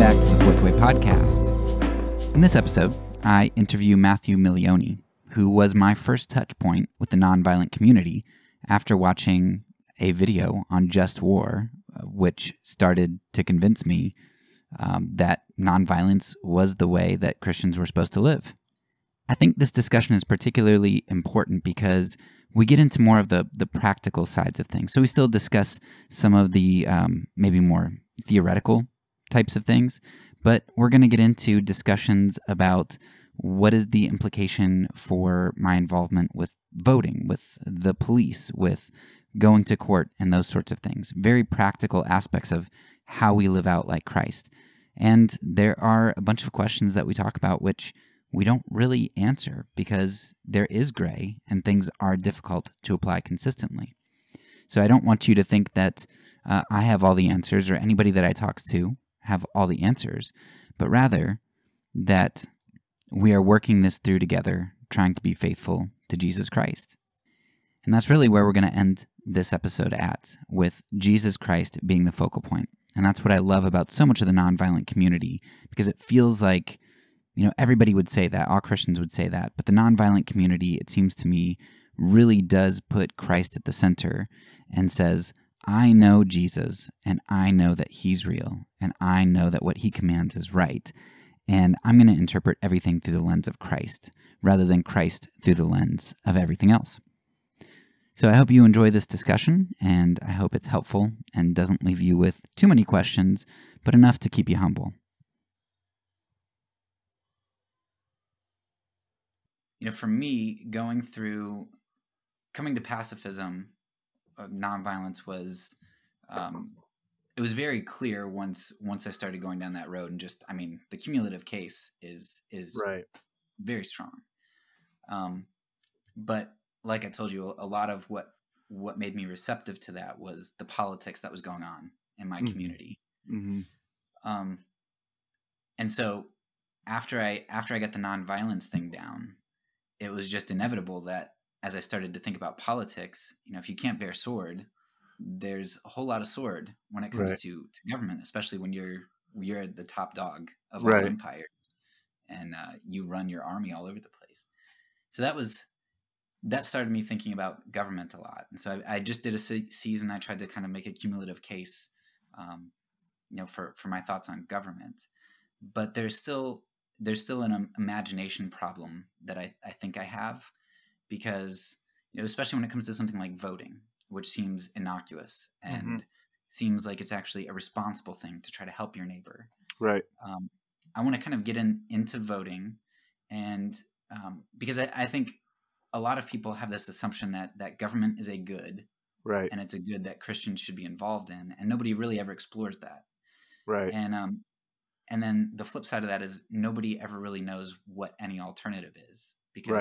back to the Fourth Way podcast. In this episode, I interview Matthew Milioni, who was my first touch point with the nonviolent community after watching a video on just war, uh, which started to convince me um, that nonviolence was the way that Christians were supposed to live. I think this discussion is particularly important because we get into more of the the practical sides of things. So we still discuss some of the um, maybe more theoretical types of things, but we're going to get into discussions about what is the implication for my involvement with voting, with the police, with going to court, and those sorts of things. Very practical aspects of how we live out like Christ. And there are a bunch of questions that we talk about which we don't really answer because there is gray and things are difficult to apply consistently. So I don't want you to think that uh, I have all the answers or anybody that I talk to have all the answers, but rather that we are working this through together, trying to be faithful to Jesus Christ. And that's really where we're going to end this episode at, with Jesus Christ being the focal point. And that's what I love about so much of the nonviolent community, because it feels like you know, everybody would say that, all Christians would say that, but the nonviolent community, it seems to me, really does put Christ at the center and says, I know Jesus and I know that he's real and I know that what he commands is right. And I'm going to interpret everything through the lens of Christ rather than Christ through the lens of everything else. So I hope you enjoy this discussion and I hope it's helpful and doesn't leave you with too many questions, but enough to keep you humble. you know, for me, going through coming to pacifism, nonviolence was um, it was very clear once once I started going down that road, and just I mean, the cumulative case is is right very strong. Um, but like I told you, a lot of what what made me receptive to that was the politics that was going on in my mm-hmm. community. Mm-hmm. Um, and so after I after I got the nonviolence thing down, it was just inevitable that as I started to think about politics, you know, if you can't bear sword, there's a whole lot of sword when it comes right. to, to government, especially when you're you're the top dog of right. all empires and uh, you run your army all over the place. So that was that started me thinking about government a lot. And so I, I just did a se- season. I tried to kind of make a cumulative case, um, you know, for for my thoughts on government. But there's still there's still an um, imagination problem that I, I think I have because you know especially when it comes to something like voting which seems innocuous and mm-hmm. seems like it's actually a responsible thing to try to help your neighbor right um, I want to kind of get in into voting and um, because I, I think a lot of people have this assumption that that government is a good right and it's a good that Christians should be involved in and nobody really ever explores that right and um and then the flip side of that is nobody ever really knows what any alternative is because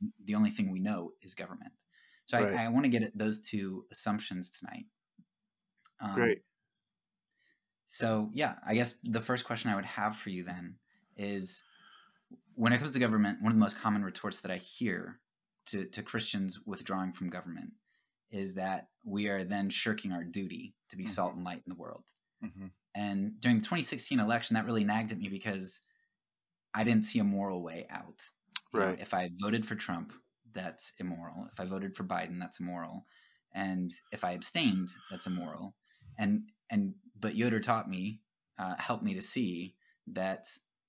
right. the only thing we know is government. So right. I, I want to get at those two assumptions tonight. Um, Great. So yeah, I guess the first question I would have for you then is when it comes to government, one of the most common retorts that I hear to, to Christians withdrawing from government is that we are then shirking our duty to be mm-hmm. salt and light in the world. Mm-hmm. And during the 2016 election, that really nagged at me because I didn't see a moral way out. Right. You know, if I voted for Trump, that's immoral. If I voted for Biden, that's immoral. And if I abstained, that's immoral. And and but Yoder taught me, uh, helped me to see that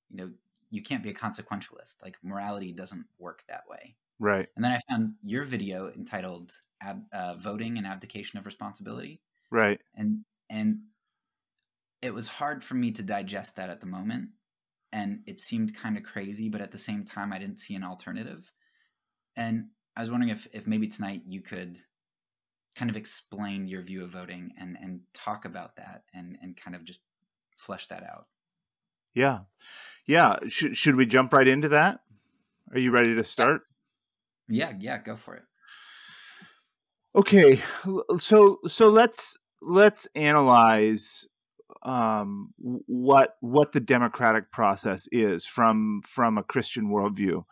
you know you can't be a consequentialist. Like morality doesn't work that way. Right. And then I found your video entitled Ab- uh, "Voting and Abdication of Responsibility." Right. And and it was hard for me to digest that at the moment and it seemed kind of crazy but at the same time i didn't see an alternative and i was wondering if, if maybe tonight you could kind of explain your view of voting and and talk about that and and kind of just flesh that out. Yeah. Yeah. Should, should we jump right into that? Are you ready to start? Yeah. Yeah. Go for it. Okay. So so let's let's analyze um, what what the democratic process is from from a Christian worldview.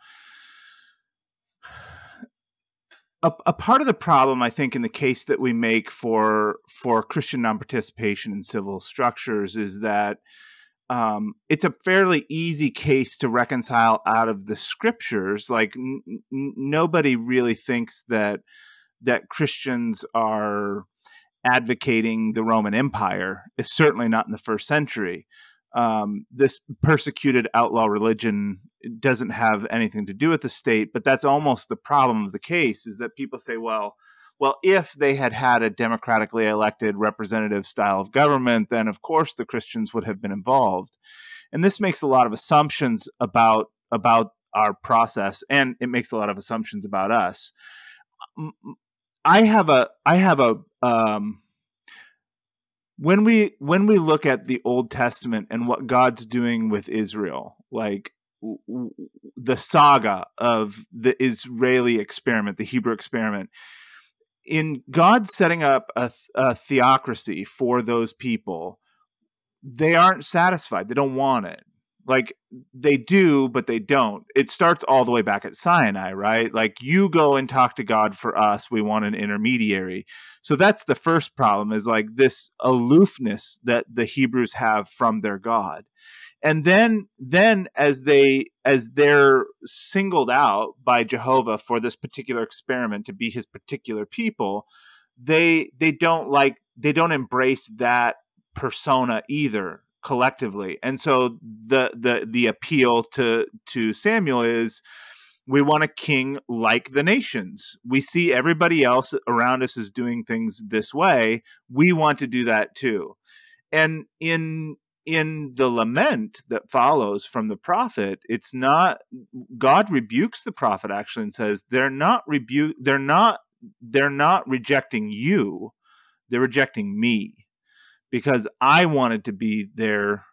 A, a, part of the problem, I think, in the case that we make for for Christian non-participation in civil structures is that um, it's a fairly easy case to reconcile out of the scriptures. Like n- n- nobody really thinks that that Christians are advocating the Roman Empire. It's certainly not in the first century. Um, this persecuted outlaw religion doesn't have anything to do with the state, but that's almost the problem of the case. Is that people say, well well, if they had had a democratically elected representative style of government, then of course the Christians would have been involved. And this makes a lot of assumptions about about our process, and it makes a lot of assumptions about us. I have a I have a um, when we when we look at the Old Testament and what God's doing with Israel, like the saga of the Israeli experiment, the Hebrew experiment, in God setting up a, a theocracy for those people, they aren't satisfied. They don't want it. Like they do, but they don't. It starts all the way back at Sinai, right? Like you go and talk to God for us. We want an intermediary. So that's the first problem is like this aloofness that the Hebrews have from their God and then then as they as they're singled out by Jehovah for this particular experiment to be his particular people they they don't like they don't embrace that persona either collectively and so the the the appeal to to Samuel is we want a king like the nations. We see everybody else around us is doing things this way. We want to do that too. And in in the lament that follows from the prophet it's not god rebukes the prophet actually and says they're not rebuke they're not they're not rejecting you they're rejecting me because i wanted to be their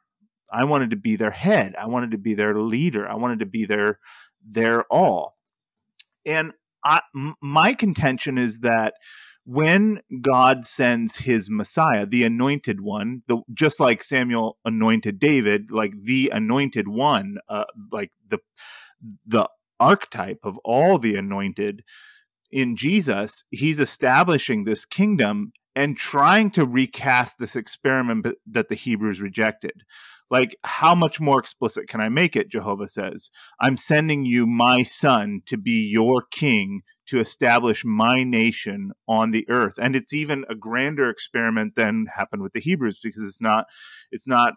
i wanted to be their head. I wanted to be their leader. I wanted to be their their all. And I, my contention is that when God sends his Messiah, the anointed one, the just like Samuel anointed David, like the anointed one, uh, like the the archetype of all the anointed in Jesus, he's establishing this kingdom and trying to recast this experiment that the Hebrews rejected. Like, how much more explicit can I make it? Jehovah says, I'm sending you my son to be your king to establish my nation on the earth and it's even a grander experiment than happened with the hebrews because it's not it's not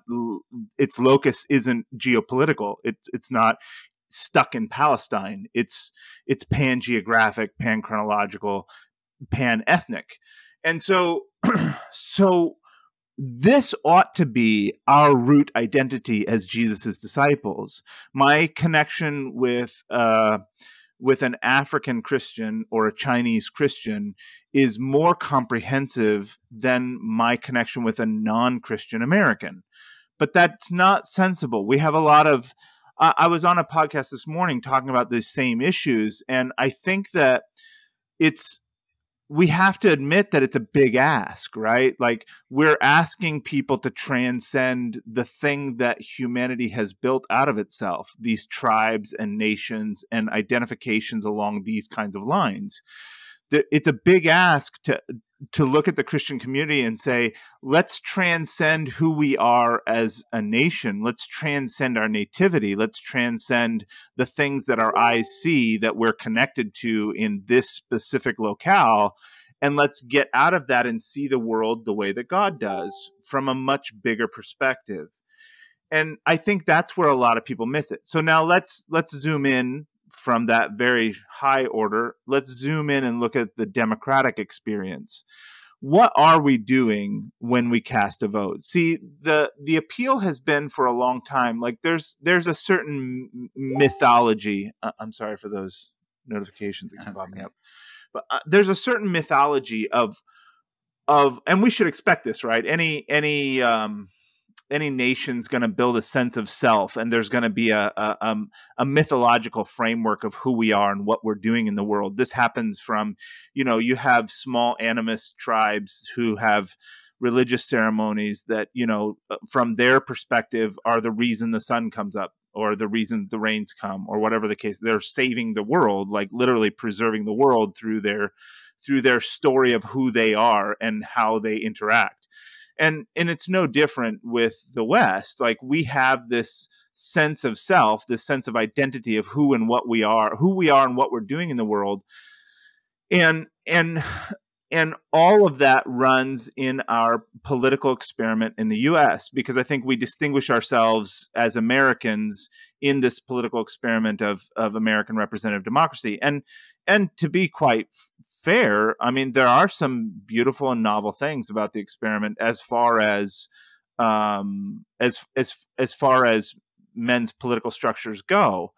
its locus isn't geopolitical it's it's not stuck in palestine it's it's pan geographic pan chronological pan ethnic and so so this ought to be our root identity as jesus' disciples my connection with uh with an African Christian or a Chinese Christian is more comprehensive than my connection with a non Christian American. But that's not sensible. We have a lot of. I was on a podcast this morning talking about these same issues, and I think that it's we have to admit that it's a big ask, right? Like we're asking people to transcend the thing that humanity has built out of itself, these tribes and nations and identifications along these kinds of lines. It's a big ask to to look at the Christian community and say, let's transcend who we are as a nation. Let's transcend our nativity. Let's transcend the things that our eyes see that we're connected to in this specific locale. And let's get out of that and see the world the way that God does from a much bigger perspective. And I think that's where a lot of people miss it. So now let's let's zoom in from that very high order, let's zoom in and look at the democratic experience. What are we doing when we cast a vote? See, the the appeal has been for a long time. Like there's there's a certain mythology. Uh, I'm sorry for those notifications that keep popping up, but uh, there's a certain mythology of of, and we should expect this, right? Any any um, any nation's going to build a sense of self and there's going to be a, a, um, a, mythological framework of who we are and what we're doing in the world. This happens from you know you have small animist tribes who have religious ceremonies that you know uh, from their perspective are the reason the sun comes up or the reason the rains come or whatever the case they're saving the world like literally preserving the world through their through their story of who they are and how they interact and and it's no different with the west. Like we have this sense of self this sense of identity of who and what we are who we are and what we're doing in the world. And and and all of that runs in our political experiment in the US because I think we distinguish ourselves as Americans in this political experiment of, of American representative democracy. And and to be quite f- fair, I mean there are some beautiful and novel things about the experiment as far as um, as as as far as men's political structures go.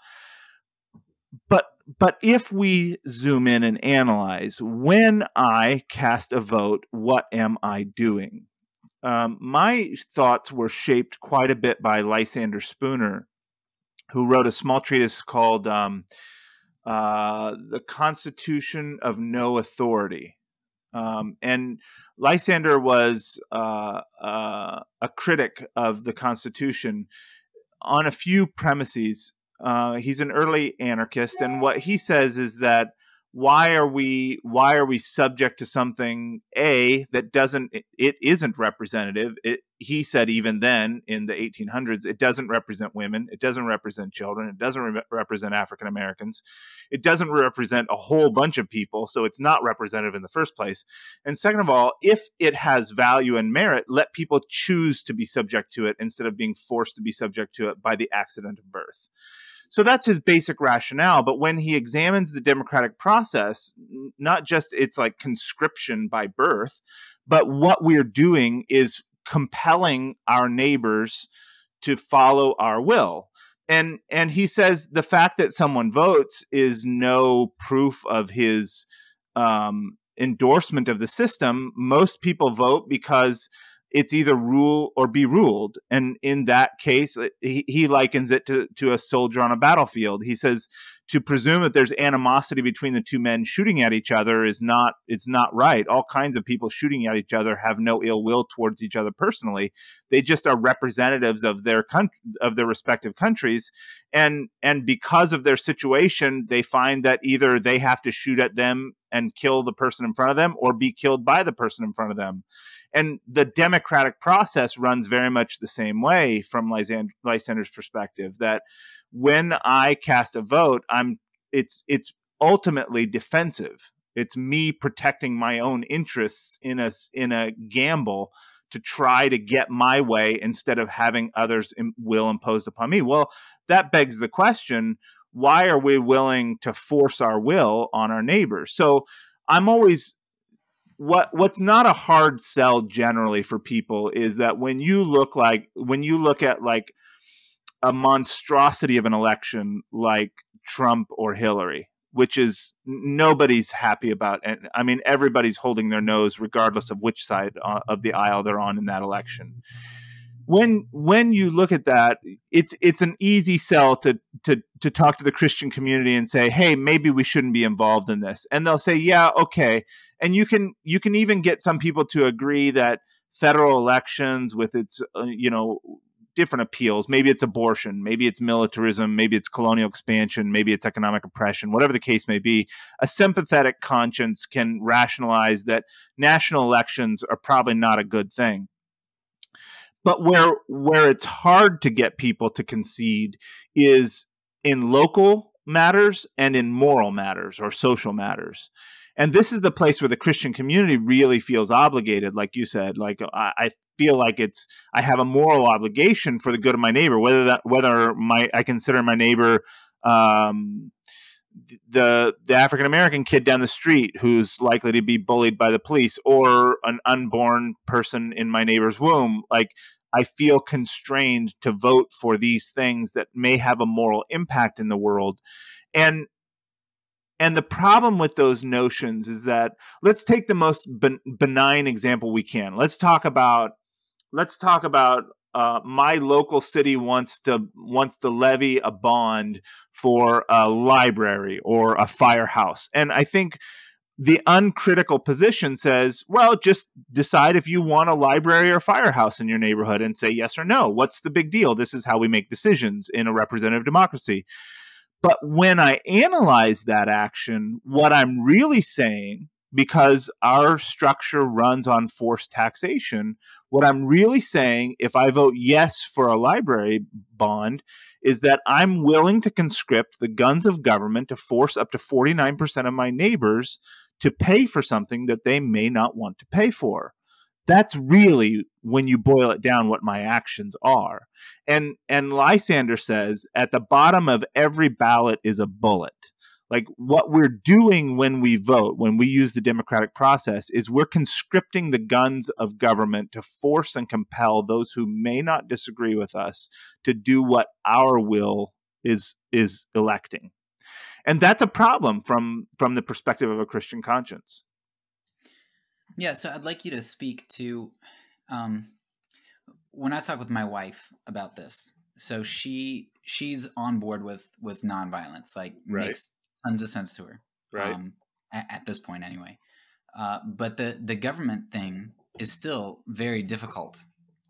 But but if we zoom in and analyze, when I cast a vote, what am I doing? Um, my thoughts were shaped quite a bit by Lysander Spooner, who wrote a small treatise called um, uh, The Constitution of No Authority. Um, and Lysander was uh, uh, a critic of the Constitution on a few premises uh, he's an early anarchist, and what he says is that why are we why are we subject to something a that doesn't it isn't representative. It, he said even then in the 1800s it doesn't represent women it doesn't represent children it doesn't re- represent african americans it doesn't represent a whole bunch of people so it's not representative in the first place. And second of all if it has value and merit let people choose to be subject to it instead of being forced to be subject to it by the accident of birth so that's his basic rationale. But when he examines the democratic process, not just its like conscription by birth, but what we're doing is compelling our neighbors to follow our will. And and he says the fact that someone votes is no proof of his um, endorsement of the system. Most people vote because it's either rule or be ruled. And in that case, uh, he, he likens it to, to a soldier on a battlefield. He says to presume that there's animosity between the two men shooting at each other is not it's not right. All kinds of people shooting at each other have no ill will towards each other personally. They just are representatives of their country of their respective countries, and and because of their situation, they find that either they have to shoot at them and kill the person in front of them, or be killed by the person in front of them and the democratic process runs very much the same way from Lysander's perspective that when I cast a vote, I'm it's it's ultimately defensive. It's me protecting my own interests in a in a gamble to try to get my way instead of having others will imposed upon me. Well, that begs the question: Why are we willing to force our will on our neighbors? So I'm always what what's not a hard sell generally for people is that when you look like when you look at like a monstrosity of an election like Trump or Hillary, which is nobody's happy about, and I mean everybody's holding their nose regardless of which side uh, of the aisle they're on in that election when when you look at that, it's it's an easy sell to to to talk to the Christian community and say, "Hey, maybe we shouldn't be involved in this." And they'll say, "Yeah, okay." And you can you can even get some people to agree that federal elections with its uh, you know different appeals, maybe it's abortion, maybe it's militarism, maybe it's colonial expansion, maybe it's economic oppression, whatever the case may be, a sympathetic conscience can rationalize that national elections are probably not a good thing but where where it's hard to get people to concede is in local matters and in moral matters or social matters. And this is the place where the christian community really feels obligated like you said like i, I feel like it's i have a moral obligation for the good of my neighbor whether that whether my i consider my neighbor um, the the African American kid down the street who's likely to be bullied by the police or an unborn person in my neighbor's womb like I feel constrained to vote for these things that may have a moral impact in the world. And and the problem with those notions is that let's take the most benign example we can. Let's talk about let's talk about uh, my local city wants to wants to levy a bond for a library or a firehouse, and I think the uncritical position says, well, just decide if you want a library or firehouse in your neighborhood and say yes or no. What's the big deal? This is how we make decisions in a representative democracy. But when I analyze that action, what I'm really saying because our structure runs on forced taxation. What I'm really saying, if I vote yes for a library bond, is that I'm willing to conscript the guns of government to force up to 49% of my neighbors to pay for something that they may not want to pay for. That's really when you boil it down what my actions are. And and Lysander says at the bottom of every ballot is a bullet like what we're doing when we vote when we use the democratic process is we're conscripting the guns of government to force and compel those who may not disagree with us to do what our will is is electing and that's a problem from from the perspective of a christian conscience yeah so i'd like you to speak to um when i talk with my wife about this so she she's on board with with nonviolence like right. makes tons of sense to her, right? Um, at, at, this point, anyway. Uh, but the the government thing is still very difficult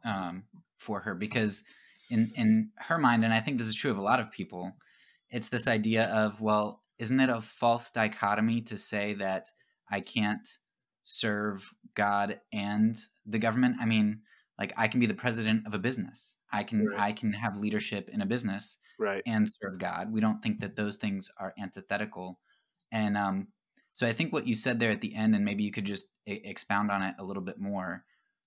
um, for her because in in her mind, and I think this is true of a lot of people, it's this idea of well, isn't it a false dichotomy to say that I can't serve God and the government? I mean, like I can be the president of a business. I can right. I can have leadership in a business right. and serve God. We don't think that those things are antithetical. And um, so I think what you said there at the end, and maybe you could just I- expound on it a little bit more,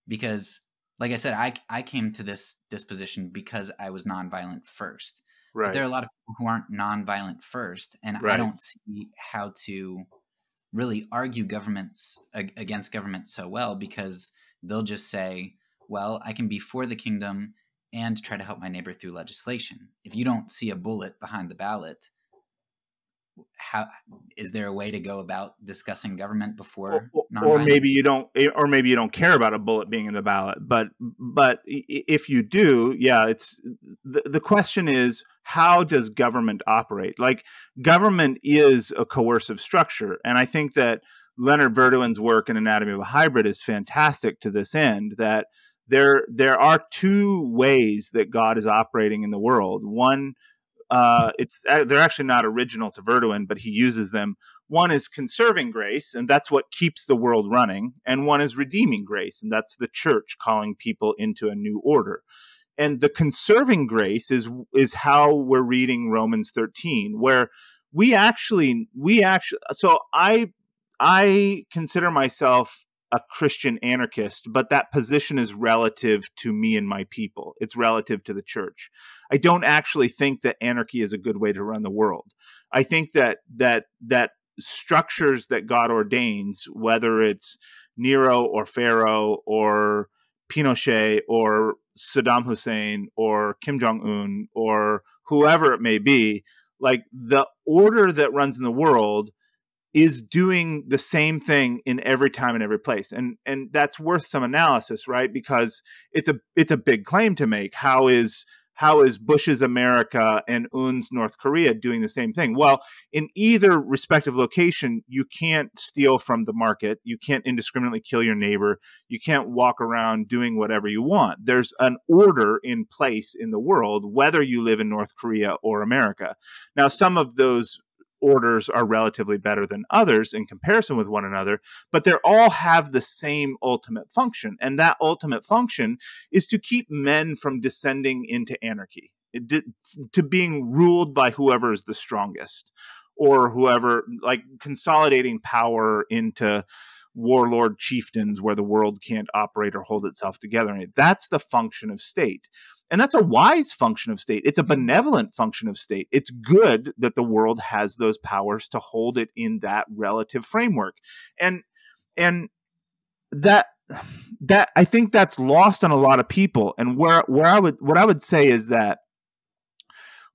because like I said, I I came to this this position because I was nonviolent first. Right. But there are a lot of people who aren't nonviolent first, and right. I don't see how to really argue governments against government so well because they'll just say, "Well, I can be for the kingdom and try to help my neighbor through legislation. If you don't see a bullet behind the ballot, how is there a way to go about discussing government before or, or, maybe you don't eh, or maybe you don't care about a bullet being in the ballot but but if you do yeah it's the, the question is how does government operate like government is a coercive structure and i think that leonard verduin's work in anatomy of a hybrid is fantastic to this end that there there are two ways that God is operating in the world. One, uh, it's uh, they're actually not original to Verduin, but he uses them. One is conserving grace, and that's what keeps the world running, and one is redeeming grace, and that's the church calling people into a new order. And the conserving grace is is how we're reading Romans 13, where we actually we actually so I I consider myself a Christian anarchist, but that position is relative to me and my people. It's relative to the church. I don't actually think that anarchy is a good way to run the world. I think that that that structures that God ordains, whether it's Nero or Pharaoh or Pinochet or Saddam Hussein or Kim Jong Un or whoever it may be, like the order that runs in the world is doing the same thing in every time and every place. And and that's worth some analysis right? Because it's a it's a big claim to make. How is how is bush's america and un's north korea doing the same thing? Well in either respective location you can't steal from the market. You can't indiscriminately kill your neighbor. You can't walk around doing whatever you want. There's an order in place in the world whether you live in north korea or america. Now some of those orders are relatively better than others in comparison with one another, but they all have the same ultimate function. And that ultimate function is to keep men from descending into anarchy, to being ruled by whoever is the strongest or whoever, like consolidating power into warlord chieftains where the world can't operate or hold itself together. That's the function of state. And that's a wise function of state. It's a hmm. benevolent function of state. It's good that the world has those powers to hold it in that relative framework. And and that that I think that's lost on a lot of people. And where where I would what I would say is that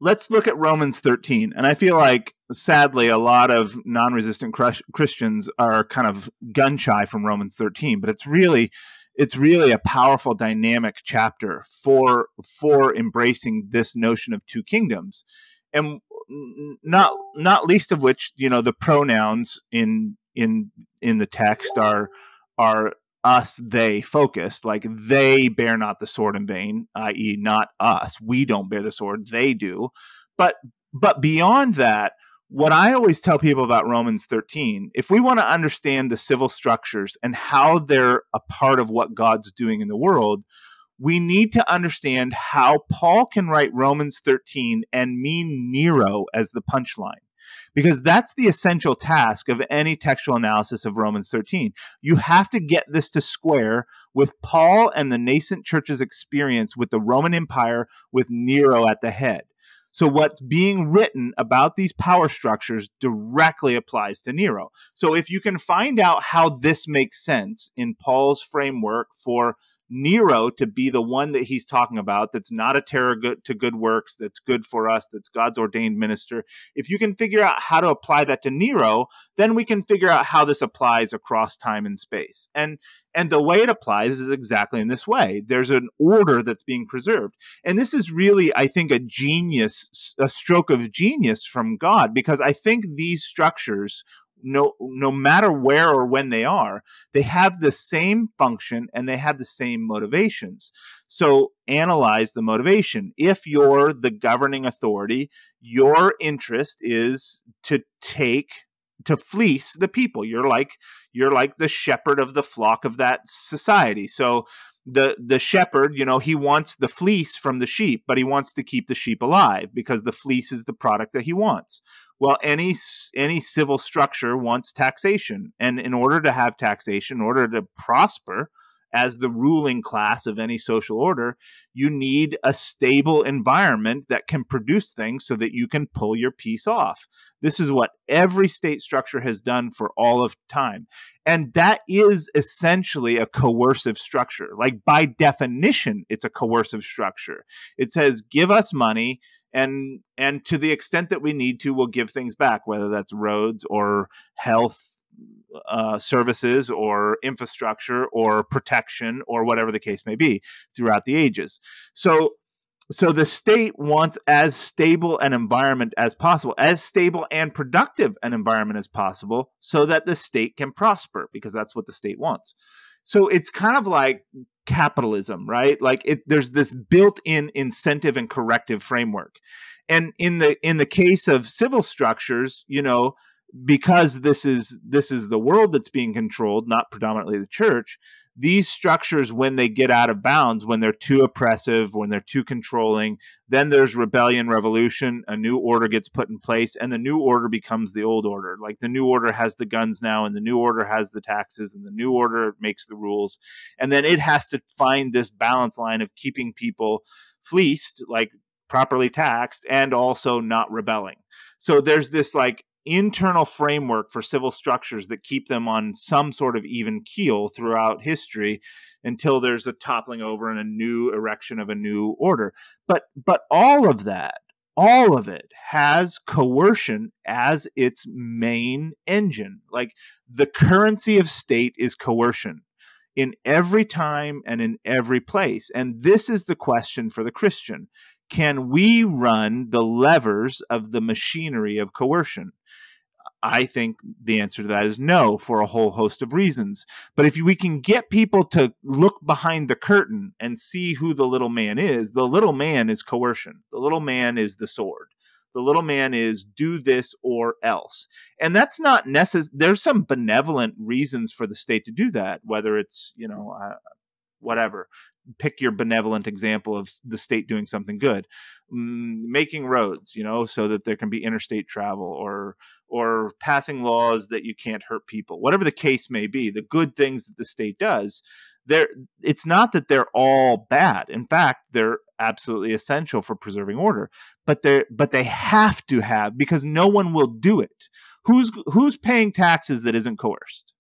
let's look at Romans 13. And I feel like sadly a lot of non-resistant Christians are kind of gun shy from Romans 13, but it's really it's really a powerful dynamic chapter for for embracing this notion of two kingdoms. And not not least of which you know the pronouns in in in the text are are us they focused. Like they bear not the sword in vain i.e not us. We don't bear the sword they do. But but beyond that what I always tell people about Romans 13, if we want to understand the civil structures and how they're a part of what God's doing in the world, we need to understand how Paul can write Romans 13 and mean Nero as the punchline. Because that's the essential task of any textual analysis of Romans 13. You have to get this to square with Paul and the nascent church's experience with the Roman Empire with Nero at the head. So what's being written about these power structures directly applies to Nero. So if you can find out how this makes sense in Paul's framework for Nero to be the one that he's talking about that's not a terror good to good works, that's good for us, that's God's ordained minister. If you can figure out how to apply that to Nero, then we can figure out how this applies across time and space. And and the way it applies is exactly in this way. There's an order that's being preserved. And this is really, I think, a genius, a stroke of genius from God, because I think these structures no no matter where or when they are they have the same function and they have the same motivations. So analyze the motivation. If you're the governing authority your interest is to take to fleece the people. You're like you're like the shepherd of the flock of that society. So the the shepherd you know he wants the fleece from the sheep but he wants to keep the sheep alive because the fleece is the product that he wants well, any any civil structure wants taxation, and in order to have taxation, in order to prosper as the ruling class of any social order, you need a stable environment that can produce things so that you can pull your piece off. This is what every state structure has done for all of time. And that is essentially a coercive structure. Like by definition, it's a coercive structure. It says, give us money and and to the extent that we need to we'll give things back whether that's roads or health uh, services or infrastructure or protection or whatever the case may be throughout the ages so so the state wants as stable an environment as possible as stable and productive an environment as possible so that the state can prosper because that's what the state wants so it's kind of like capitalism, right? Like it, there's this built-in incentive and corrective framework. And in the in the case of civil structures, you know, because this is this is the world that's being controlled, not predominantly the church, these structures when they get out of bounds when they're too oppressive when they're too controlling then there's rebellion revolution a new order gets put in place and the new order becomes the old order. Like the new order has the guns now and the new order has the taxes and the new order makes the rules. And then it has to find this balance line of keeping people fleeced like properly taxed and also not rebelling. So there's this like internal framework for civil structures that keep them on some sort of even keel throughout history until there's a toppling over and a new erection of a new order. But but all of that all of it has coercion as its main engine. Like the currency of state is coercion in every time and in every place. And this is the question for the christian. Can we run the levers of the machinery of coercion I think the answer to that is no for a whole host of reasons. But if we can get people to look behind the curtain and see who the little man is, the little man is coercion. The little man is the sword. The little man is do this or else. And that's not necessary. There's some benevolent reasons for the state to do that, whether it's, you know, uh, whatever pick your benevolent example of the state doing something good. Mm, making roads you know so that there can be interstate travel or or passing laws that you can't hurt people. Whatever the case may be the good things that the state does there it's not that they're all bad. In fact they're absolutely essential for preserving order but they but they have to have because no one will do it. Who's who's paying taxes that isn't coerced?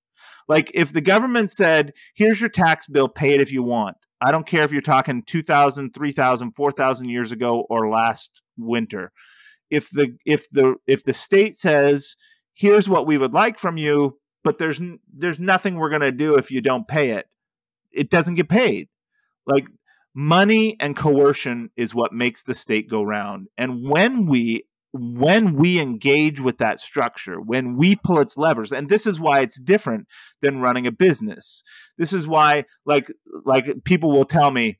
Like if the government said here's your tax bill pay it if you want I don't care if you're talking 2000, 3000, 4000 years ago or last winter. If the if the if the state says here's what we would like from you, but there's there's nothing we're going to do if you don't pay it. It doesn't get paid. Like money and coercion is what makes the state go round. And when we when we engage with that structure, when we pull its levers, and this is why it's different than running a business. This is why, like, like people will tell me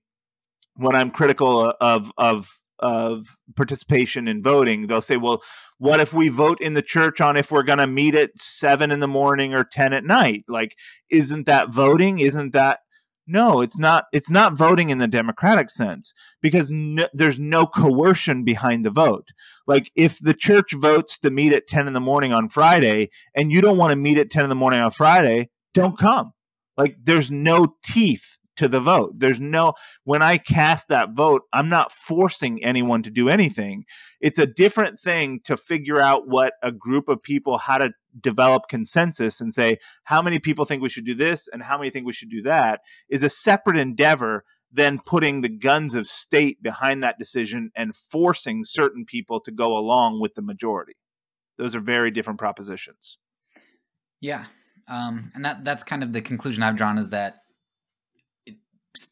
when I'm critical of of of participation in voting, they'll say, well, what if we vote in the church on if we're going to meet at seven in the morning or 10 at night? Like, isn't that voting? Isn't that no, it's not. It's not voting in the democratic sense because no, there's no coercion behind the vote. Like if the church votes to meet at ten in the morning on Friday, and you don't want to meet at ten in the morning on Friday, don't come. Like there's no teeth to the vote. There's no, when I cast that vote, I'm not forcing anyone to do anything. It's a different thing to figure out what a group of people, how to develop consensus and say, how many people think we should do this and how many think we should do that is a separate endeavor than putting the guns of state behind that decision and forcing certain people to go along with the majority. Those are very different propositions. Yeah. Um, and that that's kind of the conclusion I've drawn is that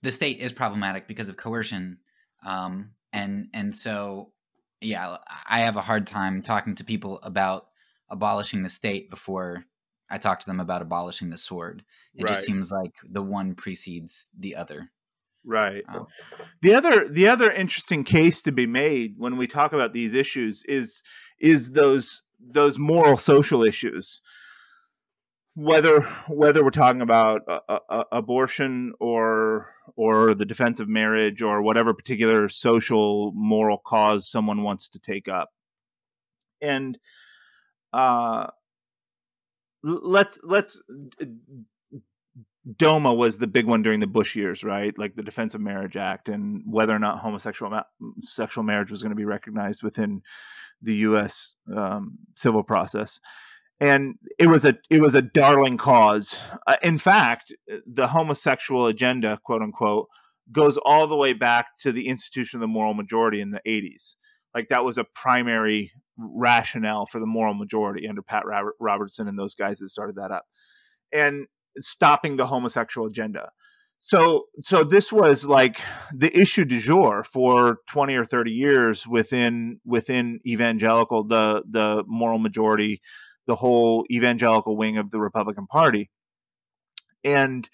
the state is problematic because of coercion, um, and and so yeah, I have a hard time talking to people about abolishing the state before I talk to them about abolishing the sword. It right. just seems like the one precedes the other. Right. Um, the other the other interesting case to be made when we talk about these issues is is those those moral social issues whether whether we're talking about a, a, abortion or or the defense of marriage or whatever particular social moral cause someone wants to take up and uh let's let's DOMA was the big one during the Bush years, right? Like the Defense of Marriage Act and whether or not homosexual ma- sexual marriage was going to be recognized within the U.S. Um, civil process and it was a it was a darling cause. Uh, in fact, the homosexual agenda, quote unquote, goes all the way back to the institution of the moral majority in the 80s. Like that was a primary rationale for the moral majority under Pat Robertson and those guys that started that up, and stopping the homosexual agenda. So, so this was like the issue du jour for twenty or thirty years within within evangelical, the the moral majority the whole evangelical wing of the Republican Party. And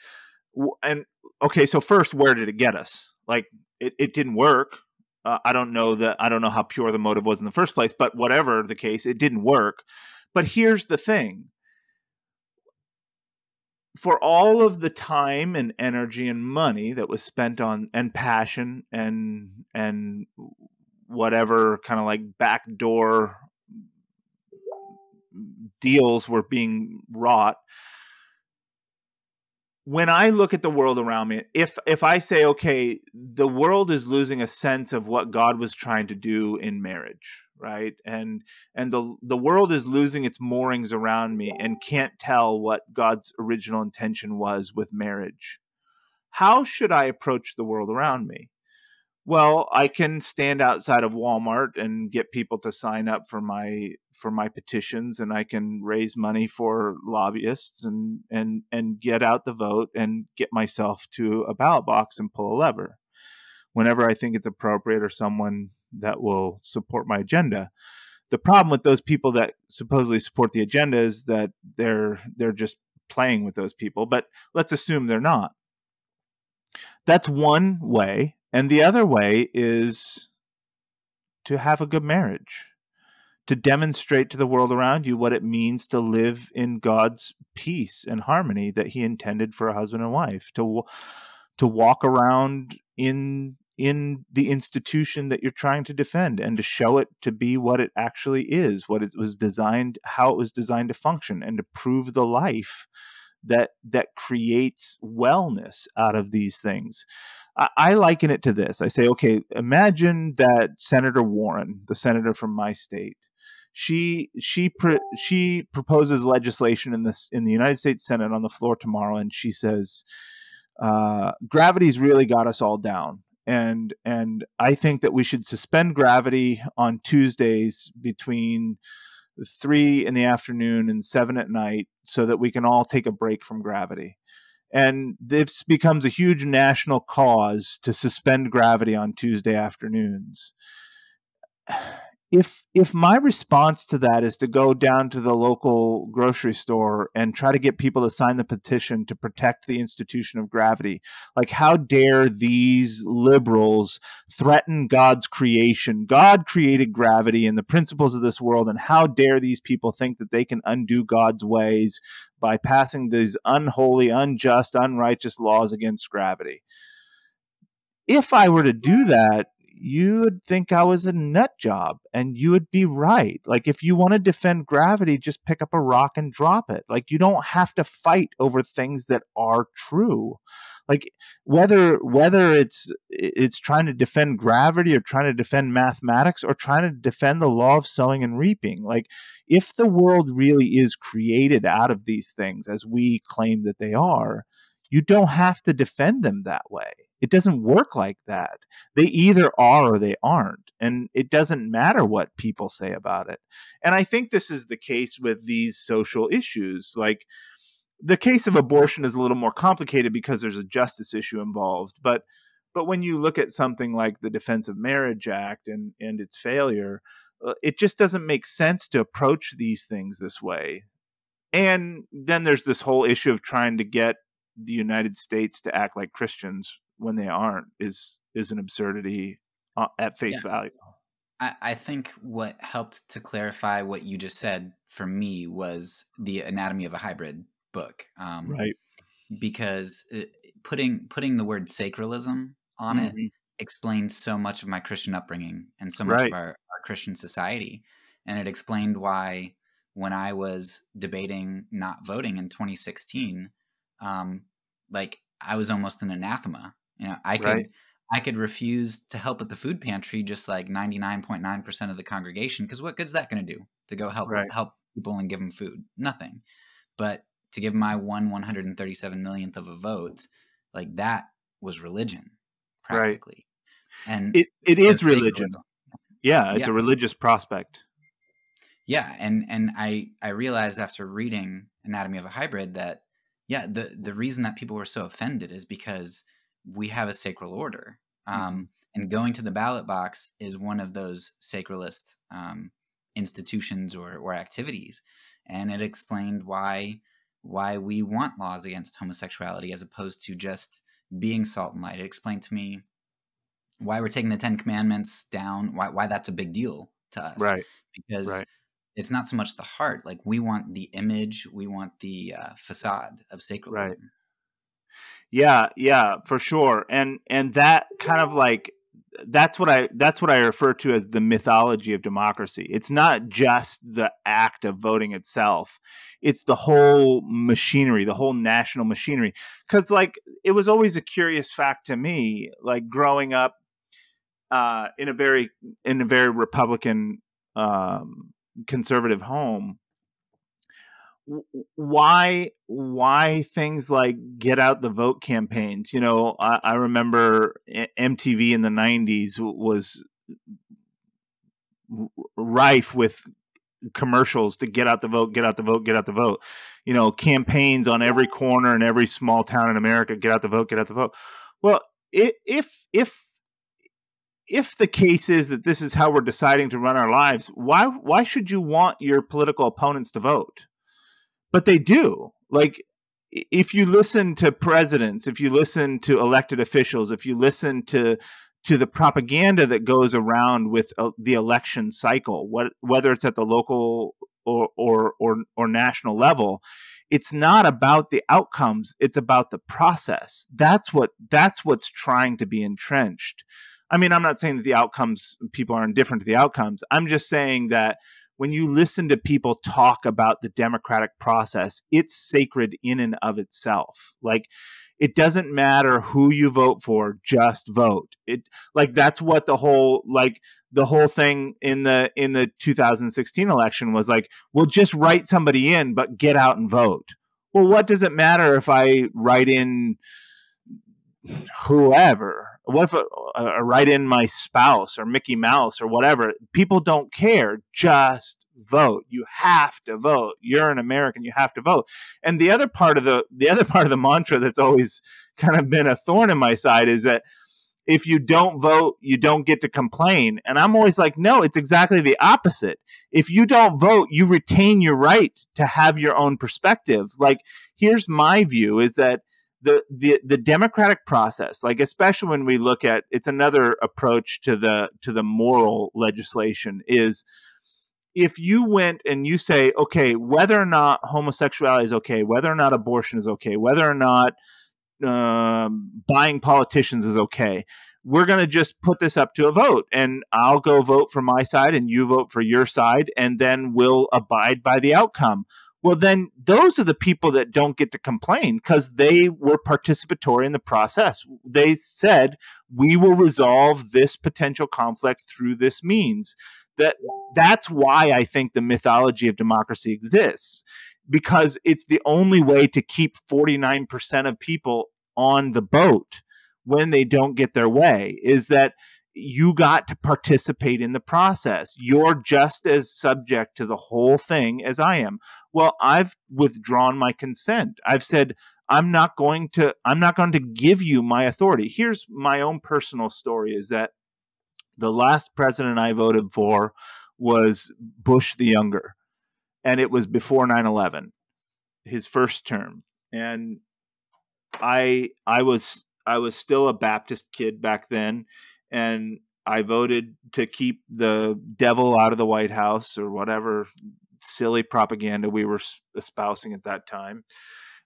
and okay, so first, where did it get us? Like it, it didn't work. Uh, I don't know that I don't know how pure the motive was in the first place, but whatever the case, it didn't work. But here's the thing. For all of the time and energy and money that was spent on and passion and and whatever kind of like backdoor deals were being wrought. When i look at the world around me if if i say okay the world is losing a sense of what god was trying to do in marriage right? And and the the world is losing its moorings around me and can't tell what god's original intention was with marriage. How should i approach the world around me well i can stand outside of walmart and get people to sign up for my for my petitions and i can raise money for lobbyists and and and get out the vote and get myself to a ballot box and pull a lever. Whenever i think it's appropriate or someone that will support my agenda. The problem with those people that supposedly support the agenda is that they're they're just playing with those people but let's assume they're not. That's one way and the other way is to have a good marriage, to demonstrate to the world around you what it means to live in God's peace and harmony that He intended for a husband and wife, to to walk around in in the institution that you're trying to defend and to show it to be what it actually is, what it was designed, how it was designed to function, and to prove the life that that creates wellness out of these things. I, liken it to this. I say, okay, imagine that Senator Warren, the senator from my state, she she she proposes legislation in this in the United States Senate on the floor tomorrow, and she says, uh, "Gravity's really got us all down." and and I think that we should suspend gravity on Tuesdays between three in the afternoon and seven at night so that we can all take a break from gravity. And this becomes a huge national cause to suspend gravity on Tuesday afternoons. If if my response to that is to go down to the local grocery store and try to get people to sign the petition to protect the institution of gravity like how dare these liberals threaten god's creation? God created gravity and the principles of this world and how dare these people think that they can undo god's ways by passing these unholy unjust unrighteous laws against gravity? If i were to do that you would think I was a nut job and you would be right. Like if you want to defend gravity, just pick up a rock and drop it. Like you don't have to fight over things that are true. Like whether whether it's it's trying to defend gravity or trying to defend mathematics or trying to defend the law of sowing and reaping. Like if the world really is created out of these things as we claim that they are, you don't have to defend them that way. It doesn't work like that. They either are or they aren't. And it doesn't matter what people say about it. And I think this is the case with these social issues. Like the case of abortion is a little more complicated because there's a justice issue involved. But but when you look at something like the Defense of Marriage Act and, and its failure, uh, it just doesn't make sense to approach these things this way. And then there's this whole issue of trying to get the United States to act like Christians when they aren't is is an absurdity uh, at face yeah. value. I, I think what helped to clarify what you just said for me was the Anatomy of a Hybrid book, um, right? Because it, putting putting the word sacralism on mm-hmm. it explains so much of my Christian upbringing and so much right. of our, our Christian society, and it explained why when I was debating not voting in 2016, um, like I was almost an anathema you know, I could right. I could refuse to help at the food pantry just like 99.9% of the congregation because what good's that going to do to go help right. help people and give them food? Nothing. But to give my one 137 millionth of a vote, like that was religion practically. Right. And it, it is religion. Yeah, it's yeah. a religious prospect. Yeah, and and I I realized after reading Anatomy of a Hybrid that yeah, the the reason that people were so offended is because we have a sacral order. Mm-hmm. Um, and going to the ballot box is one of those sacralist um, institutions or, or activities. And it explained why why we want laws against homosexuality as opposed to just being salt and light. It explained to me why we're taking the Ten Commandments down, why why that's a big deal to us. Right. Because right. It's not so much the heart. Like we want the image, we want the uh, facade of sacralism. Right. Yeah, yeah, for sure. And and that kind of like that's what I that's what I refer to as the mythology of democracy. It's not just the act of voting itself. It's the whole machinery, the whole national machinery. Cuz like it was always a curious fact to me like growing up uh in a very in a very republican um conservative home why why things like get out the vote campaigns you know i, I remember mtv in the 90s was rife with commercials to get out the vote get out the vote get out the vote you know campaigns on every corner in every small town in america get out the vote get out the vote. Well if if if the case is that this is how we're deciding to run our lives why why should you want your political opponents to vote but they do. Like if you listen to presidents, if you listen to elected officials, if you listen to to the propaganda that goes around with uh, the election cycle, what, whether it's at the local or, or or or national level, it's not about the outcomes; it's about the process. That's what that's what's trying to be entrenched. I mean, I'm not saying that the outcomes people are indifferent to the outcomes. I'm just saying that when you listen to people talk about the democratic process, it's sacred in and of itself. Like it doesn't matter who you vote for, just vote. It like that's what the whole like the whole thing in the in the 2016 election was like, well just write somebody in but get out and vote. Well, what does it matter if I write in whoever? What if I, write in my spouse or Mickey Mouse or whatever? People don't care. Just vote. You have to vote. You're an American. You have to vote. And the other part of the the other part of the mantra that's always kind of been a thorn in my side is that if you don't vote, you don't get to complain. And I'm always like, no, it's exactly the opposite. If you don't vote, you retain your right to have your own perspective. Like, here's my view is that the, the the democratic process like especially when we look at it's another approach to the to the moral legislation is if you went and you say okay whether or not homosexuality is okay whether or not abortion is okay whether or not um, buying politicians is okay. We're going to just put this up to a vote, and I'll go vote for my side, and you vote for your side, and then we'll abide by the outcome. Well, then those are the people that don't get to complain because they were participatory in the process. They said, we will resolve this potential conflict through this means. That that's why I think the mythology of democracy exists because it's the only way to keep 49% of people on the boat when they don't get their way is that you got to participate in the process. You're just as subject to the whole thing as I am. Well, I've withdrawn my consent. I've said I'm not going to I'm not going to give you my authority. Here's my own personal story is that the last president I voted for was Bush the younger and it was before 9/11, his first term, and I I was I was still a Baptist kid back then, and I voted to keep the devil out of the White House or whatever silly propaganda we were espousing at that time,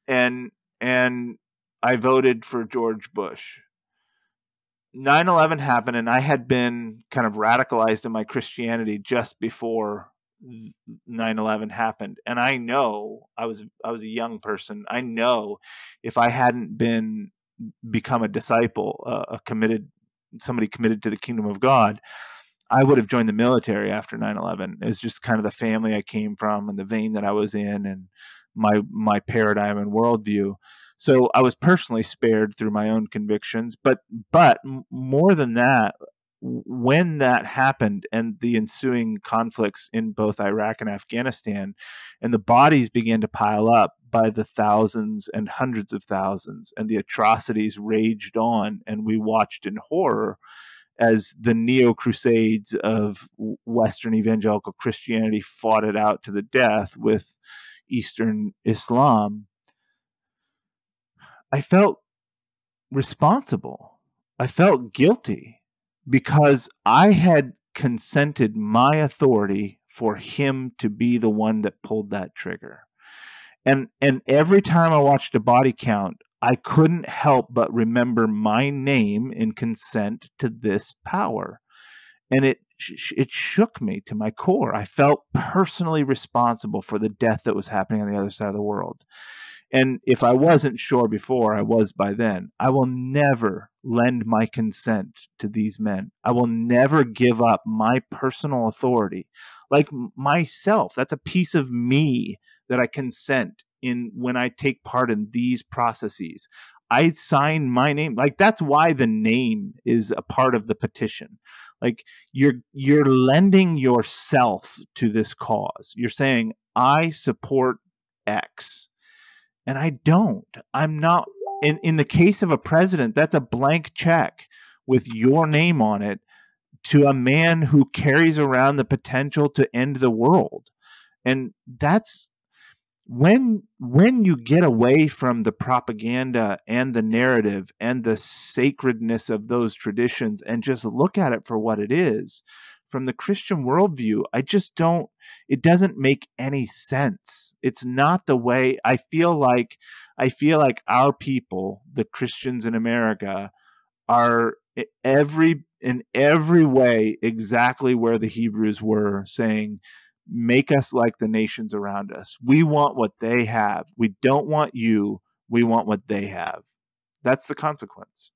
and and I voted for George Bush. 9/11 happened and I had been kind of radicalized in my Christianity just before 9/11 happened. And I know I was I was a young person. I know if I hadn't been become a disciple uh, a committed somebody committed to the kingdom of God I would have joined the military after 9/11 it's just kind of the family I came from and the vein that I was in and my my paradigm and worldview. So I was personally spared through my own convictions but but more than that when that happened and the ensuing conflicts in both Iraq and Afghanistan, and the bodies began to pile up by the thousands and hundreds of thousands, and the atrocities raged on, and we watched in horror as the neo crusades of Western evangelical Christianity fought it out to the death with Eastern Islam. I felt responsible. I felt guilty because I had consented my authority for him to be the one that pulled that trigger. And and every time I watched a body count, I couldn't help but remember my name in consent to this power. And it it shook me to my core. I felt personally responsible for the death that was happening on the other side of the world. And if I wasn't sure before, I was by then. I will never lend my consent to these men. I will never give up my personal authority. Like myself, that's a piece of me that I consent in when I take part in these processes. I sign my name. Like that's why the name is a part of the petition. Like you're you're lending yourself to this cause. You're saying I support X and I don't. I'm not in in the case of a president, that's a blank check with your name on it to a man who carries around the potential to end the world. And that's when when you get away from the propaganda and the narrative and the sacredness of those traditions and just look at it for what it is from the Christian worldview, I just don't, it doesn't make any sense. It's not the way I feel like, I feel like our people, the Christians in America, are every, in every way, exactly where the Hebrews were saying, make us like the nations around us. We want what they have. We don't want you. We want what they have. That's the consequence.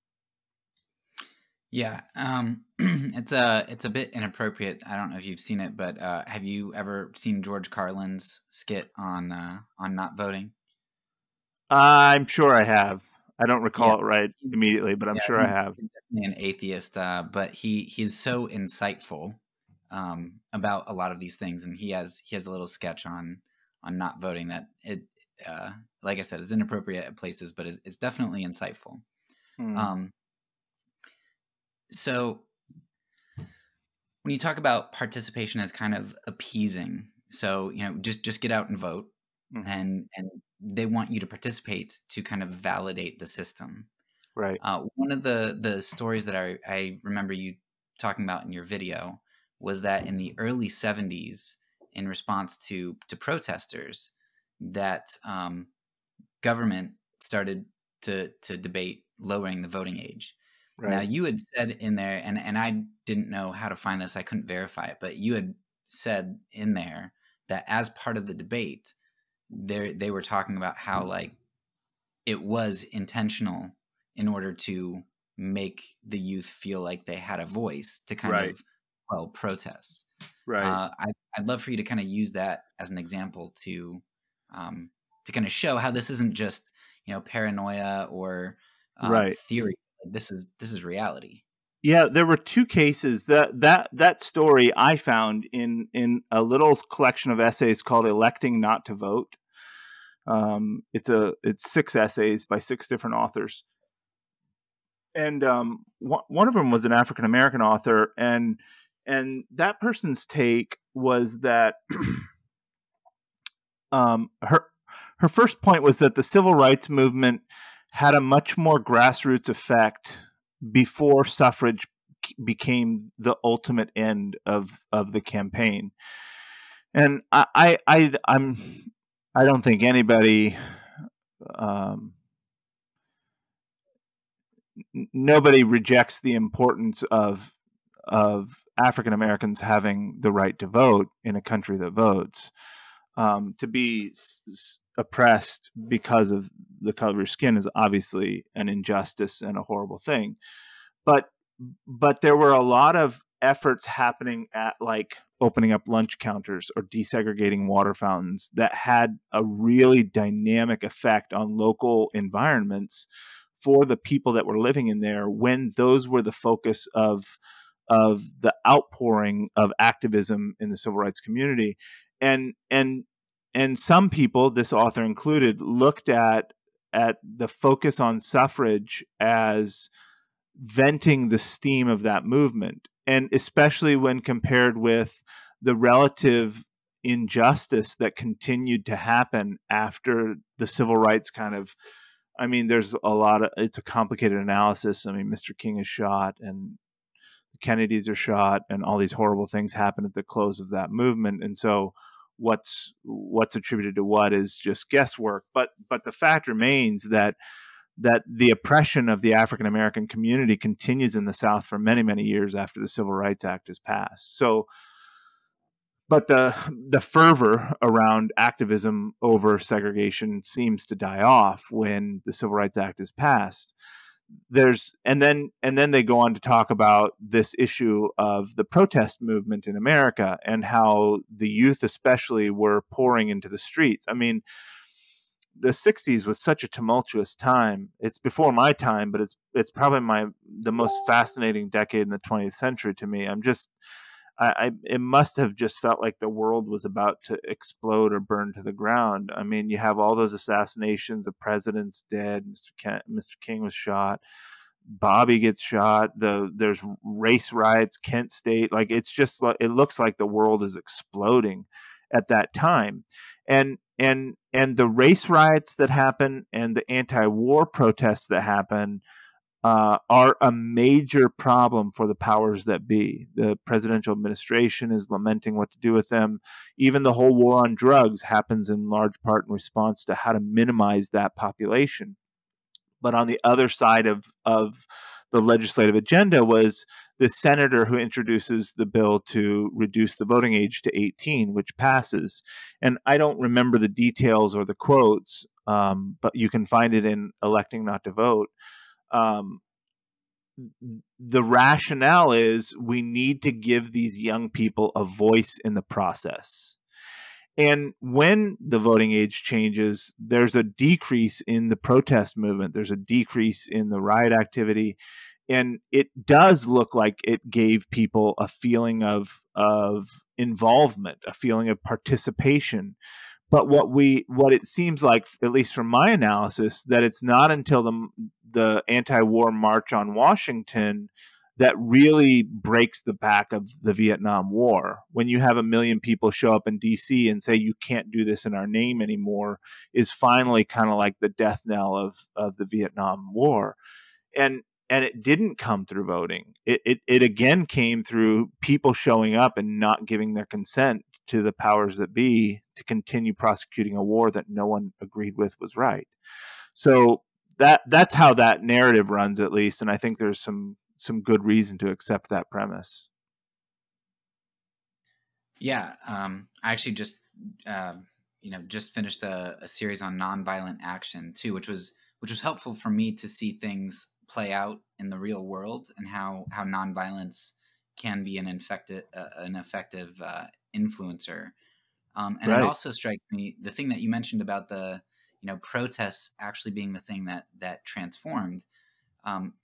Yeah, um, it's a it's a bit inappropriate. I don't know if you've seen it, but uh, have you ever seen George Carlin's skit on uh, on not voting? I'm sure I have. I don't recall yeah. it right immediately, but I'm yeah, sure I have. definitely an atheist, uh, but he he's so insightful um, about a lot of these things, and he has he has a little sketch on on not voting that it, uh, like I said, is inappropriate at places, but it's, it's definitely insightful. Hmm. Um, So when you talk about participation as kind of appeasing, so you know, just just get out and vote, mm-hmm. and and they want you to participate to kind of validate the system. Right. Uh, one of the the stories that I, I remember you talking about in your video was that in the early 70s, in response to to protesters, that um, government started to to debate lowering the voting age. Right. Now you had said in there, and and I didn't know how to find this. I couldn't verify it, but you had said in there that as part of the debate, there they were talking about how like it was intentional in order to make the youth feel like they had a voice to kind right. of well protests. Right. Uh, I, would love for you to kind of use that as an example to um, to kind of show how this isn't just you know paranoia or um, right. theory. This is this is reality. Yeah, there were two cases that that that story I found in in a little collection of essays called "Electing Not to Vote." Um, it's a it's six essays by six different authors, and um, one of them was an African American author, and and that person's take was that um, her her first point was that the civil rights movement had a much more grassroots effect before suffrage became the ultimate end of of the campaign. And I I, I I'm I don't think anybody um, nobody rejects the importance of of African Americans having the right to vote in a country that votes. Um, to be s- oppressed because of the color of your skin is obviously an injustice and a horrible thing. But but there were a lot of efforts happening at like opening up lunch counters or desegregating water fountains that had a really dynamic effect on local environments for the people that were living in there when those were the focus of of the outpouring of activism in the civil rights community and and and some people this author included looked at at the focus on suffrage as venting the steam of that movement and especially when compared with the relative injustice that continued to happen after the civil rights kind of I mean, there's a lot of it's a complicated analysis. I mean, Mr. King is shot and Kennedys are shot and all these horrible things happen at the close of that movement. And so what's what's attributed to what is just guesswork. But but the fact remains that that the oppression of the African American community continues in the South for many, many years after the Civil Rights Act is passed. So but the the fervor around activism over segregation seems to die off when the Civil Rights Act is passed there's and then and then they go on to talk about this issue of the protest movement in America and how the youth especially were pouring into the streets. I mean, the 60s was such a tumultuous time. It's before my time, but it's it's probably my the most fascinating decade in the 20th century to me. I'm just I, I, it must have just felt like the world was about to explode or burn to the ground. I mean, you have all those assassinations, the president's dead, Mr. Ken, Mr. King was shot, Bobby gets shot. The there's race riots, Kent State. Like it's just it looks like the world is exploding at that time, and and and the race riots that happen and the anti-war protests that happen uh, are a major problem for the powers that be. The presidential administration is lamenting what to do with them. Even the whole war on drugs happens in large part in response to how to minimize that population. But on the other side of, of the legislative agenda was the senator who introduces the bill to reduce the voting age to 18, which passes. And I don't remember the details or the quotes, um, but you can find it in Electing Not to Vote um, the rationale is we need to give these young people a voice in the process. And when the voting age changes, there's a decrease in the protest movement, there's a decrease in the riot activity. And it does look like it gave people a feeling of, of involvement, a feeling of participation but what we what it seems like at least from my analysis that it's not until the the anti-war march on Washington that really breaks the back of the Vietnam War. When you have a million people show up in DC and say you can't do this in our name anymore, is finally kind of like the death knell of of the Vietnam War. And and it didn't come through voting. It, it it again came through people showing up and not giving their consent to the powers that be to continue prosecuting a war that no one agreed with was right. So that that's how that narrative runs at least and I think there's some some good reason to accept that premise. Yeah, um, I actually just uh, you know just finished a, a, series on nonviolent action too, which was which was helpful for me to see things play out in the real world and how how nonviolence can be an effective uh, an effective uh, influencer. Um, and right. it also strikes me the thing that you mentioned about the you know protests actually being the thing that that transformed. Um,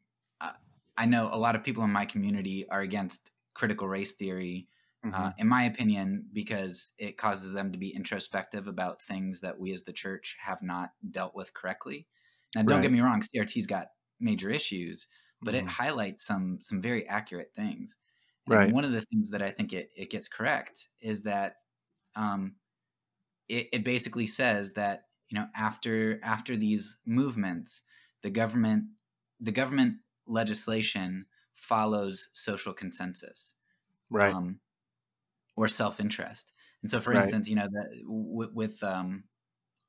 I know a lot of people in my community are against critical race theory, uh, mm-hmm. uh, in my opinion, because it causes them to be introspective about things that we as the church have not dealt with correctly. Now, don't right. get me wrong, CRT's got major issues, but mm-hmm. it highlights some some very accurate things. Right. one of the things that I think it, it gets correct is that um, it, it basically says that you know after after these movements, the government the government legislation follows social consensus, right, um, or self interest. And so, for right. instance, you know, the, w- with um,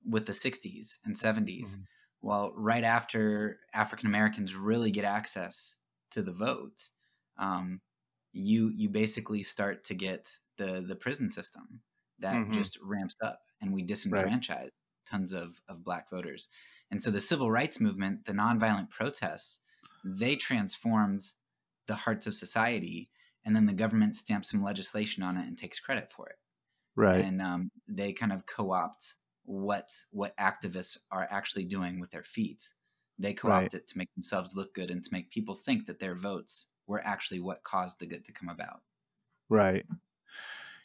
with the '60s and '70s, mm-hmm. well, right after African Americans really get access to the vote, um, you you basically start to get the the prison system that mm-hmm. just ramps up, and we disenfranchise right. tons of of black voters. And so, the civil rights movement, the nonviolent protests they transformed the hearts of society and then the government stamps some legislation on it and takes credit for it right and um, they kind of co-opt what what activists are actually doing with their feet they co-opt right. it to make themselves look good and to make people think that their votes were actually what caused the good to come about right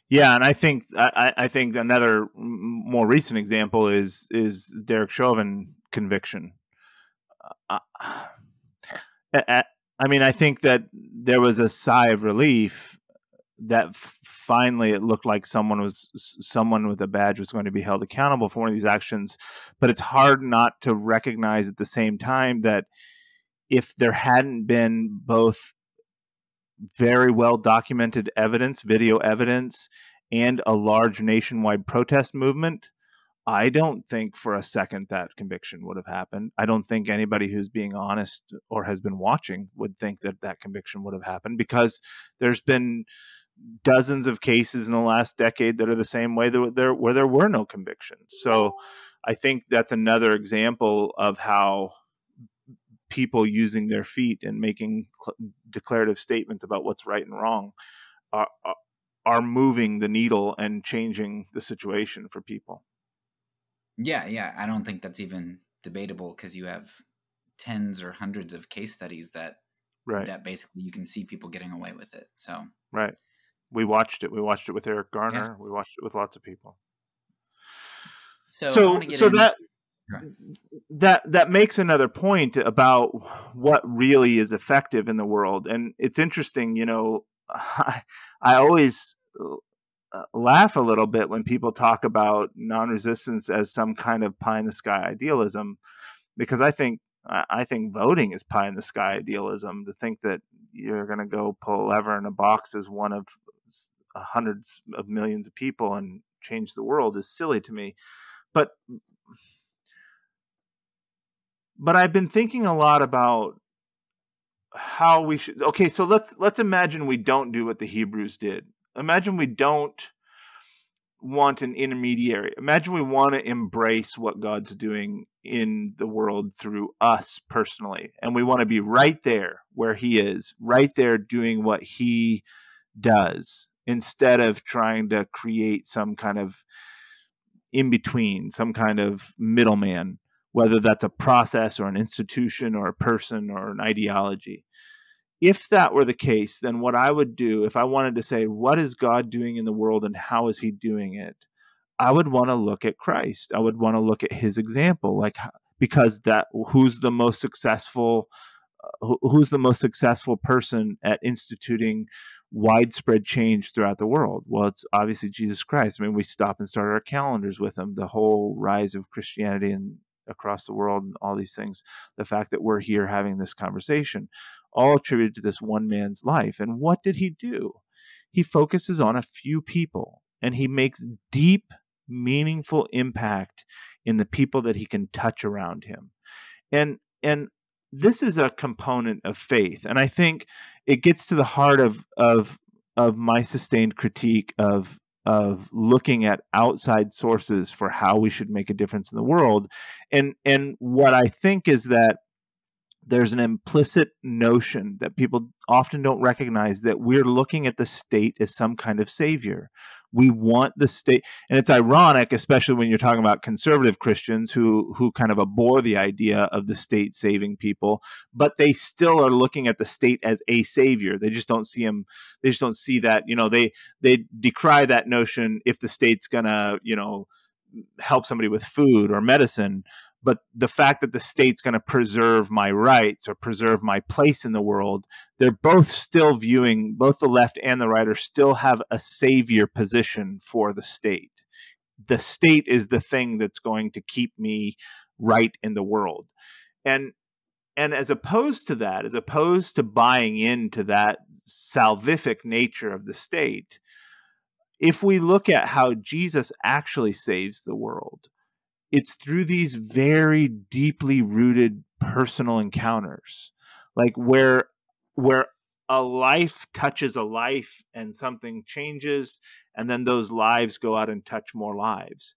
yeah and i think i, I think another more recent example is is derek chauvin conviction uh, I mean, I think that there was a sigh of relief that finally it looked like someone was someone with a badge was going to be held accountable for one of these actions. But it's hard not to recognize at the same time that if there hadn't been both very well documented evidence, video evidence, and a large nationwide protest movement, I don't think for a second that conviction would have happened. I don't think anybody who's being honest or has been watching would think that that conviction would have happened because there's been dozens of cases in the last decade that are the same way that there where there were no convictions. So I think that's another example of how people using their feet and making cl- declarative statements about what's right and wrong are, are moving the needle and changing the situation for people. Yeah, yeah. I don't think that's even debatable because you have tens or hundreds of case studies that right. that basically you can see people getting away with it. So right, we watched it. We watched it with Eric Garner. Yeah. We watched it with lots of people. So so, so that that that makes another point about what really is effective in the world, and it's interesting. You know, I, I always uh, laugh a little bit when people talk about non-resistance as some kind of pie in the sky idealism, because I think I think voting is pie in the sky idealism. To think that you're going to go pull a lever in a box as one of hundreds of millions of people and change the world is silly to me. But but I've been thinking a lot about how we should okay so let's let's imagine we don't do what the hebrews did imagine we don't want an intermediary. Imagine we want to embrace what God's doing in the world through us personally. And we want to be right there where He is, right there doing what He does, instead of trying to create some kind of in between, some kind of middleman, whether that's a process or an institution or a person or an ideology if that were the case, then what I would do if I wanted to say, what is God doing in the world and how is he doing it? I would want to look at Christ. I would want to look at his example, like because that who's the most successful uh, who's the most successful person at instituting widespread change throughout the world? Well, it's obviously Jesus Christ. I mean, we stop and start our calendars with him. The whole rise of Christianity and across the world and all these things. The fact that we're here having this conversation, all attributed to this one man's life. And what did he do? He focuses on a few people and he makes deep, meaningful impact in the people that he can touch around him. And and this is a component of faith. And I think it gets to the heart of of of my sustained critique of of looking at outside sources for how we should make a difference in the world. And and what i think is that there's an implicit notion that people often don't recognize that we're looking at the state as some kind of savior. We want the state and it's ironic especially when you're talking about conservative christians who who kind of abhor the idea of the state saving people but they still are looking at the state as a savior. They just don't see them they just don't see that you know they they decry that notion if the state's gonna you know help somebody with food or medicine but the fact that the state's going to preserve my rights or preserve my place in the world they're both still viewing both the left and the right are still have a savior position for the state. The state is the thing that's going to keep me right in the world. And and as opposed to that as opposed to buying into that salvific nature of the state if we look at how jesus actually saves the world it's through these very deeply rooted personal encounters like where where a life touches a life and something changes and then those lives go out and touch more lives.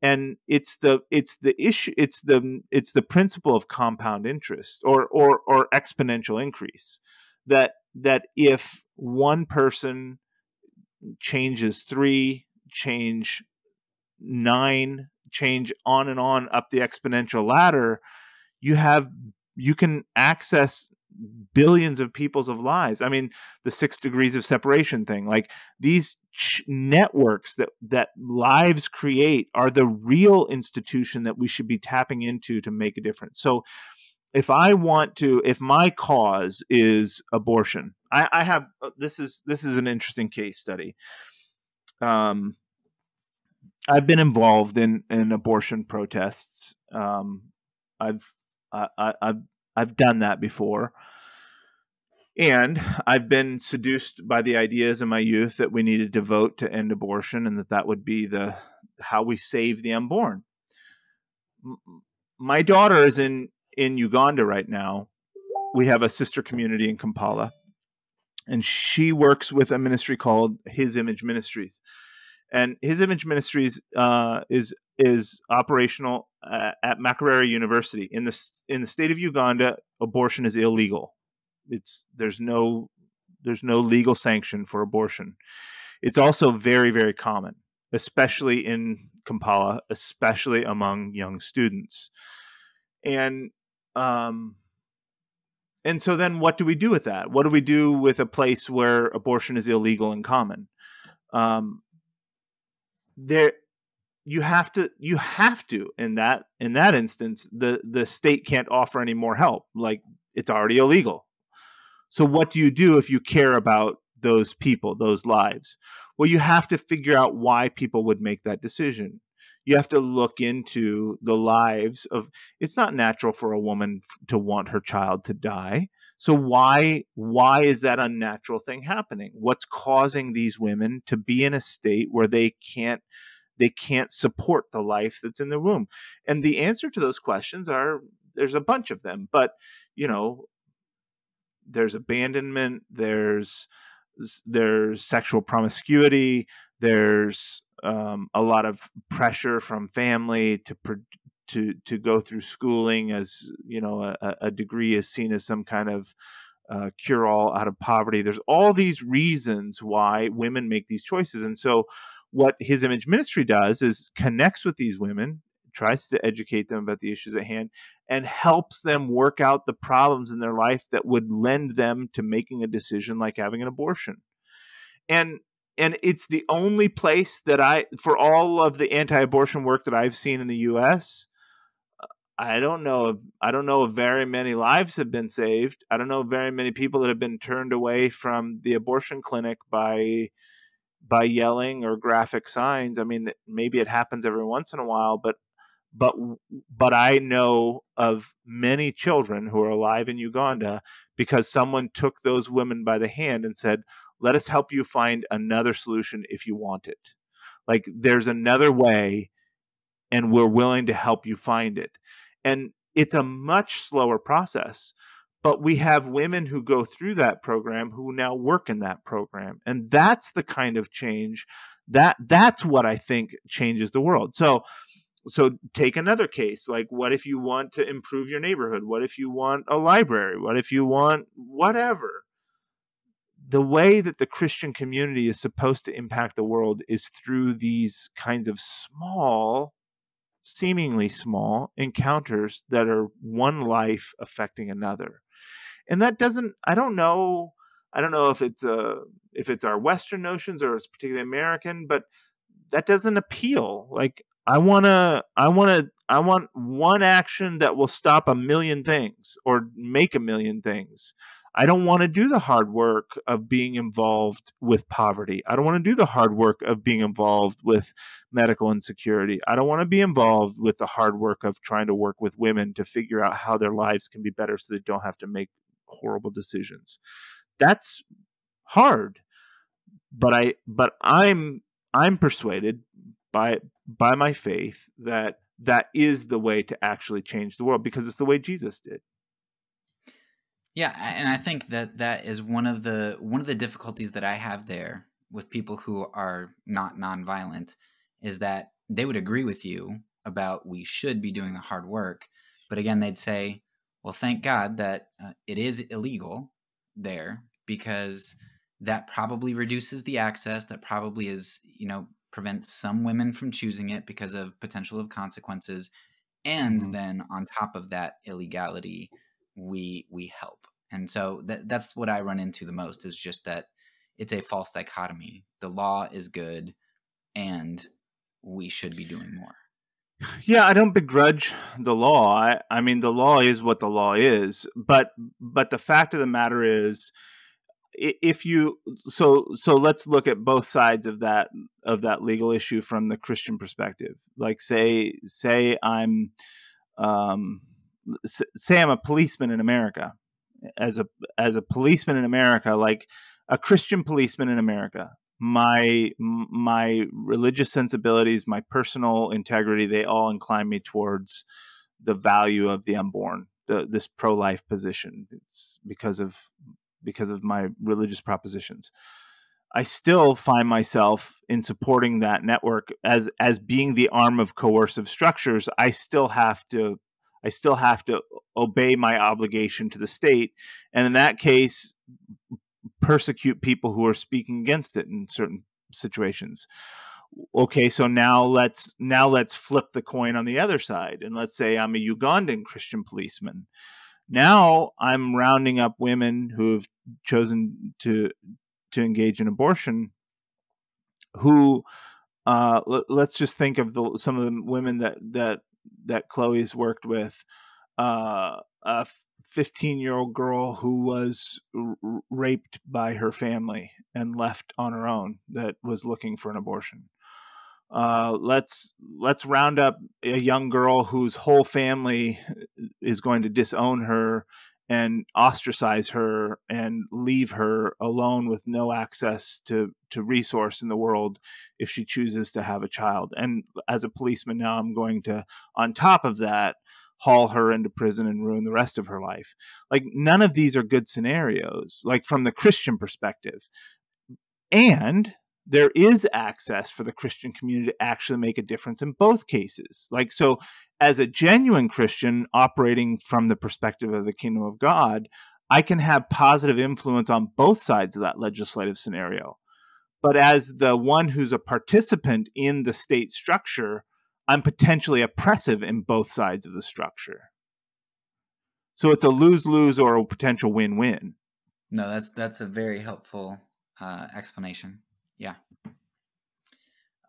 And it's the it's the issue it's the it's the principle of compound interest or or or exponential increase that that if one person changes 3 change 9 change on and on up the exponential ladder, you have you can access billions of people's of lives. I mean, the six degrees of separation thing, like these ch- networks that that lives create are the real institution that we should be tapping into to make a difference. So if I want to, if my cause is abortion, I, I have uh, this is this is an interesting case study. Um, I've been involved in in abortion protests. Um, I've I, I, I've I've done that before, and I've been seduced by the ideas in my youth that we needed to vote to end abortion, and that that would be the how we save the unborn. My daughter is in in Uganda right now. We have a sister community in Kampala, and she works with a ministry called His Image Ministries and his image ministries uh, is is operational uh, at Makerere University in the in the state of Uganda. Abortion is illegal. It's there's no there's no legal sanction for abortion. It's also very very common, especially in Kampala, especially among young students, and um, and so then what do we do with that? What do we do with a place where abortion is illegal and common? Um, there you have to you have to in that in that instance the the state can't offer any more help like it's already illegal. So what do you do if you care about those people those lives? Well you have to figure out why people would make that decision. You have to look into the lives of it's not natural for a woman to want her child to die so why why is that unnatural thing happening? What's causing these women to be in a state where they can't they can't support the life that's in the womb? And the answer to those questions are there's a bunch of them, but you know, there's abandonment, there's there's sexual promiscuity, there's um, a lot of pressure from family to to to go through schooling as you know a, a degree is seen as some kind of uh, cure all out of poverty. There's all these reasons why women make these choices, and so what His Image Ministry does is connects with these women, tries to educate them about the issues at hand, and helps them work out the problems in their life that would lend them to making a decision like having an abortion. And and it's the only place that I, for all of the anti-abortion work that I've seen in the U.S., I don't know if I don't know if very many lives have been saved. I don't know very many people that have been turned away from the abortion clinic by by yelling or graphic signs. I mean, maybe it happens every once in a while, but but but I know of many children who are alive in Uganda because someone took those women by the hand and said, "Let us help you find another solution if you want it." Like there's another way and we're willing to help you find it. And it's a much slower process but we have women who go through that program who now work in that program and that's the kind of change that that's what i think changes the world. So so take another case like what if you want to improve your neighborhood? What if you want a library? What if you want whatever? The way that the christian community is supposed to impact the world is through these kinds of small seemingly small encounters that are one life affecting another. And that doesn't i don't know i don't know if it's a uh, if it's our western notions or it's particularly american but that doesn't appeal. Like i want to i want to i want one action that will stop a million things or make a million things I don't want to do the hard work of being involved with poverty. I don't want to do the hard work of being involved with medical insecurity. I don't want to be involved with the hard work of trying to work with women to figure out how their lives can be better so they don't have to make horrible decisions. That's hard. But I but I'm I'm persuaded by by my faith that that is the way to actually change the world because it's the way Jesus did. Yeah, and I think that that is one of the one of the difficulties that I have there with people who are not nonviolent is that they would agree with you about we should be doing the hard work, but again they'd say, "Well, thank God that uh, it is illegal there because that probably reduces the access. That probably is, you know, prevents some women from choosing it because of potential of consequences, and mm-hmm. then on top of that illegality." We we help. And so that that's what i run into the most is just that it's a false dichotomy. The law is good and we should be doing more. Yeah i don't begrudge the law. I, I mean the law is what the law is but but the fact of the matter is if you so so let's look at both sides of that of that legal issue from the christian perspective. Like say say i'm um say I'm a policeman in America, as a as a policeman in America, like a Christian policeman in America, my my religious sensibilities, my personal integrity, they all incline me towards the value of the unborn, the, this pro life position. It's because of because of my religious propositions. I still find myself in supporting that network as as being the arm of coercive structures. I still have to I still have to obey my obligation to the state, and in that case, persecute people who are speaking against it in certain situations. Okay, so now let's now let's flip the coin on the other side, and let's say I'm a Ugandan Christian policeman. Now I'm rounding up women who have chosen to to engage in abortion, who uh, let's just think of the, some of the women that that that Chloe's worked with, uh, a 15 year old girl who was r- raped by her family and left on her own that was looking for an abortion. Uh, let's let's round up a young girl whose whole family is going to disown her and ostracize her and leave her alone with no access to to resource in the world if she chooses to have a child. And as a policeman now i'm going to on top of that haul her into prison and ruin the rest of her life. Like none of these are good scenarios like from the christian perspective. And there is access for the Christian community to actually make a difference in both cases. Like, so as a genuine Christian operating from the perspective of the kingdom of God, I can have positive influence on both sides of that legislative scenario. But as the one who's a participant in the state structure, I'm potentially oppressive in both sides of the structure. So it's a lose lose or a potential win win. No, that's that's a very helpful uh, explanation. Yeah.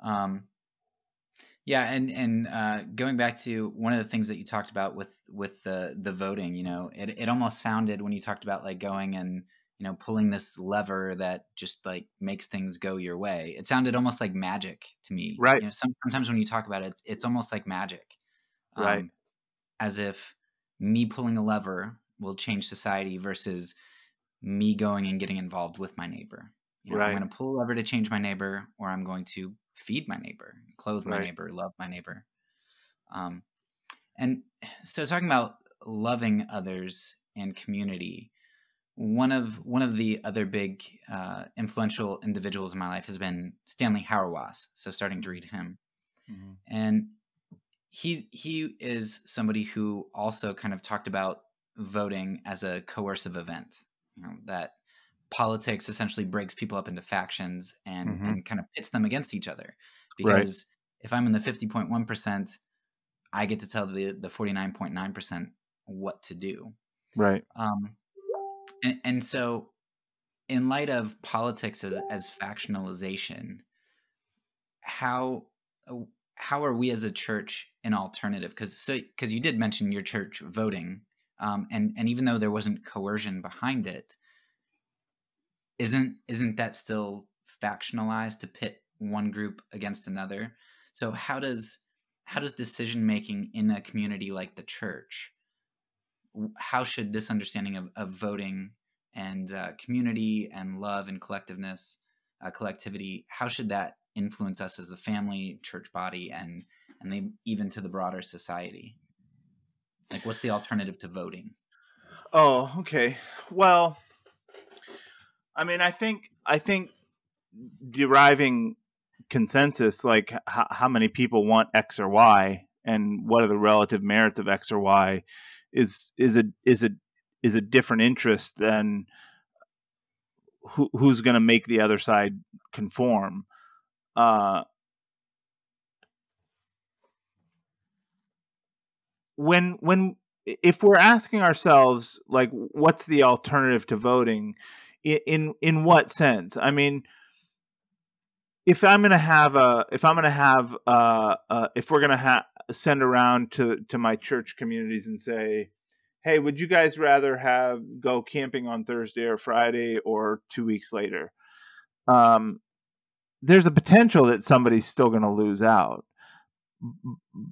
Um, Yeah, and and uh, going back to one of the things that you talked about with with the the voting, you know, it it almost sounded when you talked about like going and you know pulling this lever that just like makes things go your way. It sounded almost like magic to me. Right. You know, some, sometimes when you talk about it, it's, it's almost like magic. Um, right. As if me pulling a lever will change society versus me going and getting involved with my neighbor. You know, right. I'm going to pull a lever to change my neighbor, or I'm going to feed my neighbor, clothe my right. neighbor, love my neighbor. Um, and so, talking about loving others and community, one of one of the other big uh, influential individuals in my life has been Stanley Hauerwas. So, starting to read him, mm-hmm. and he he is somebody who also kind of talked about voting as a coercive event. You know that politics essentially breaks people up into factions and, mm-hmm. and kind of pits them against each other. Because right. if I'm in the 50.1%, I get to tell the, the 49.9% what to do. Right. Um, and, and so, in light of politics as, as factionalization, how how are we as a church an alternative? Because so because you did mention your church voting, um, and and even though there wasn't coercion behind it, isn't isn't that still factionalized to pit one group against another? So how does how does decision making in a community like the church how should this understanding of, of voting and uh, community and love and collectiveness uh, collectivity how should that influence us as the family church body and and they, even to the broader society? Like what's the alternative to voting? Oh okay. Well I mean, I think I think deriving consensus, like h- how many people want X or Y, and what are the relative merits of X or Y, is is a is a is a different interest than who, who's going to make the other side conform. Uh, when when if we're asking ourselves like what's the alternative to voting in in what sense? I mean, if I'm going to have a if I'm going to have uh, uh, if we're going to ha- send around to to my church communities and say, hey, would you guys rather have go camping on Thursday or Friday or two weeks later? Um, there's a potential that somebody's still going to lose out,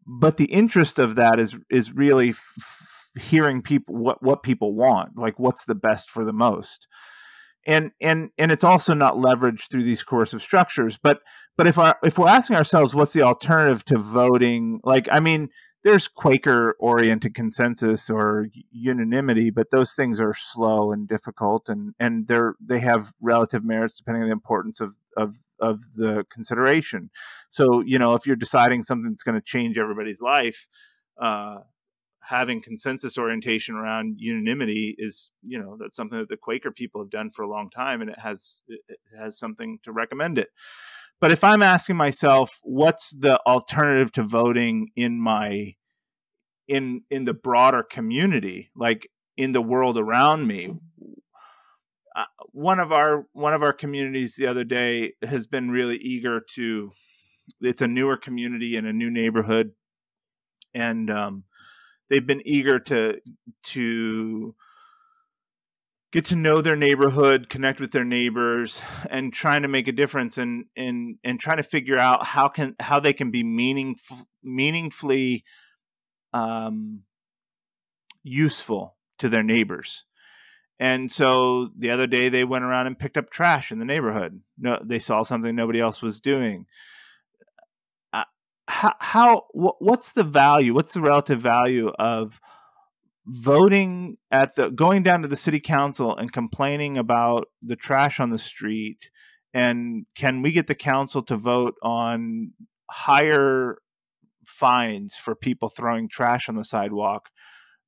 but the interest of that is is really f- hearing people what what people want, like what's the best for the most and and and it's also not leveraged through these coercive structures. But but if our, if we're asking ourselves what's the alternative to voting like i mean there's quaker oriented consensus or unanimity but those things are slow and difficult and and they're they have relative merits depending on the importance of of of the consideration. So you know if you're deciding something that's going to change everybody's life uh, having consensus orientation around unanimity is you know that's something that the quaker people have done for a long time and it has it has something to recommend it. But if i'm asking myself what's the alternative to voting in my in in the broader community like in the world around me uh, one of our one of our communities the other day has been really eager to it's a newer community in a new neighborhood and um, they've been eager to to get to know their neighborhood, connect with their neighbors, and trying to make a difference and and and trying to figure out how can how they can be meaningful meaningfully um, useful to their neighbors. And so the other day they went around and picked up trash in the neighborhood. No, they saw something nobody else was doing how, how what's the value? What's the relative value of voting at the going down to the city council and complaining about the trash on the street? And can we get the council to vote on higher fines for people throwing trash on the sidewalk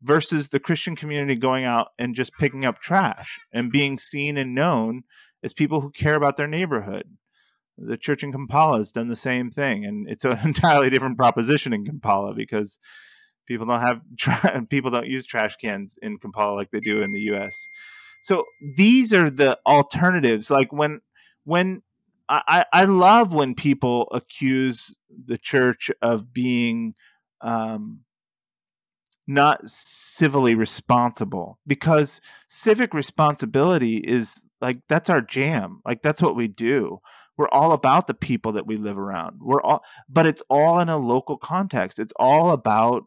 versus the Christian community going out and just picking up trash and being seen and known as people who care about their neighborhood? The church in Kampala has done the same thing, and it's an entirely different proposition in Kampala because people don't have tra- people don't use trash cans in Kampala like they do in the U.S. So these are the alternatives. Like when when I, I love when people accuse the church of being um, not civilly responsible because civic responsibility is like that's our jam like that's what we do we're all about the people that we live around. We're all but it's all in a local context. It's all about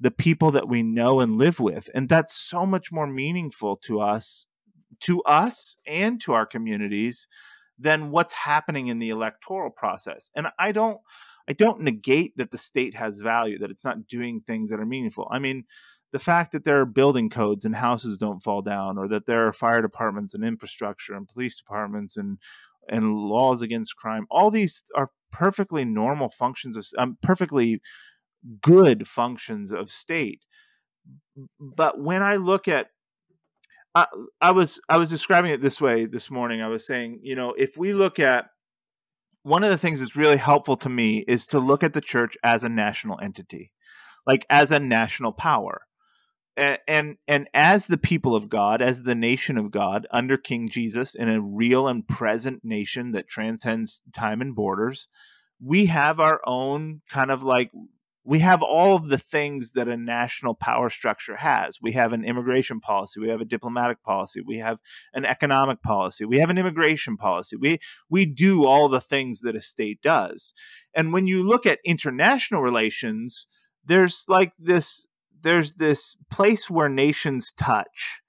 the people that we know and live with and that's so much more meaningful to us to us and to our communities than what's happening in the electoral process. And i don't I don't negate that the state has value, that it's not doing things that are meaningful. I mean, the fact that there are building codes and houses don't fall down, or that there are fire departments and infrastructure and police departments and and laws against crime, all these are perfectly normal functions of um, perfectly good functions of state. But when I look at I, I was I was describing it this way this morning. I was saying, you know, if we look at one of the things that's really helpful to me is to look at the church as a national entity, like as a national power. And, and as the people of God, as the nation of God under King Jesus in a real and present nation that transcends time and borders, we have our own kind of like we have all of the things that a national power structure has. We have an immigration policy, we have a diplomatic policy, we have an economic policy, we have an immigration policy. We we do all the things that a state does. And when you look at international relations, there's like this there's this place where nations touch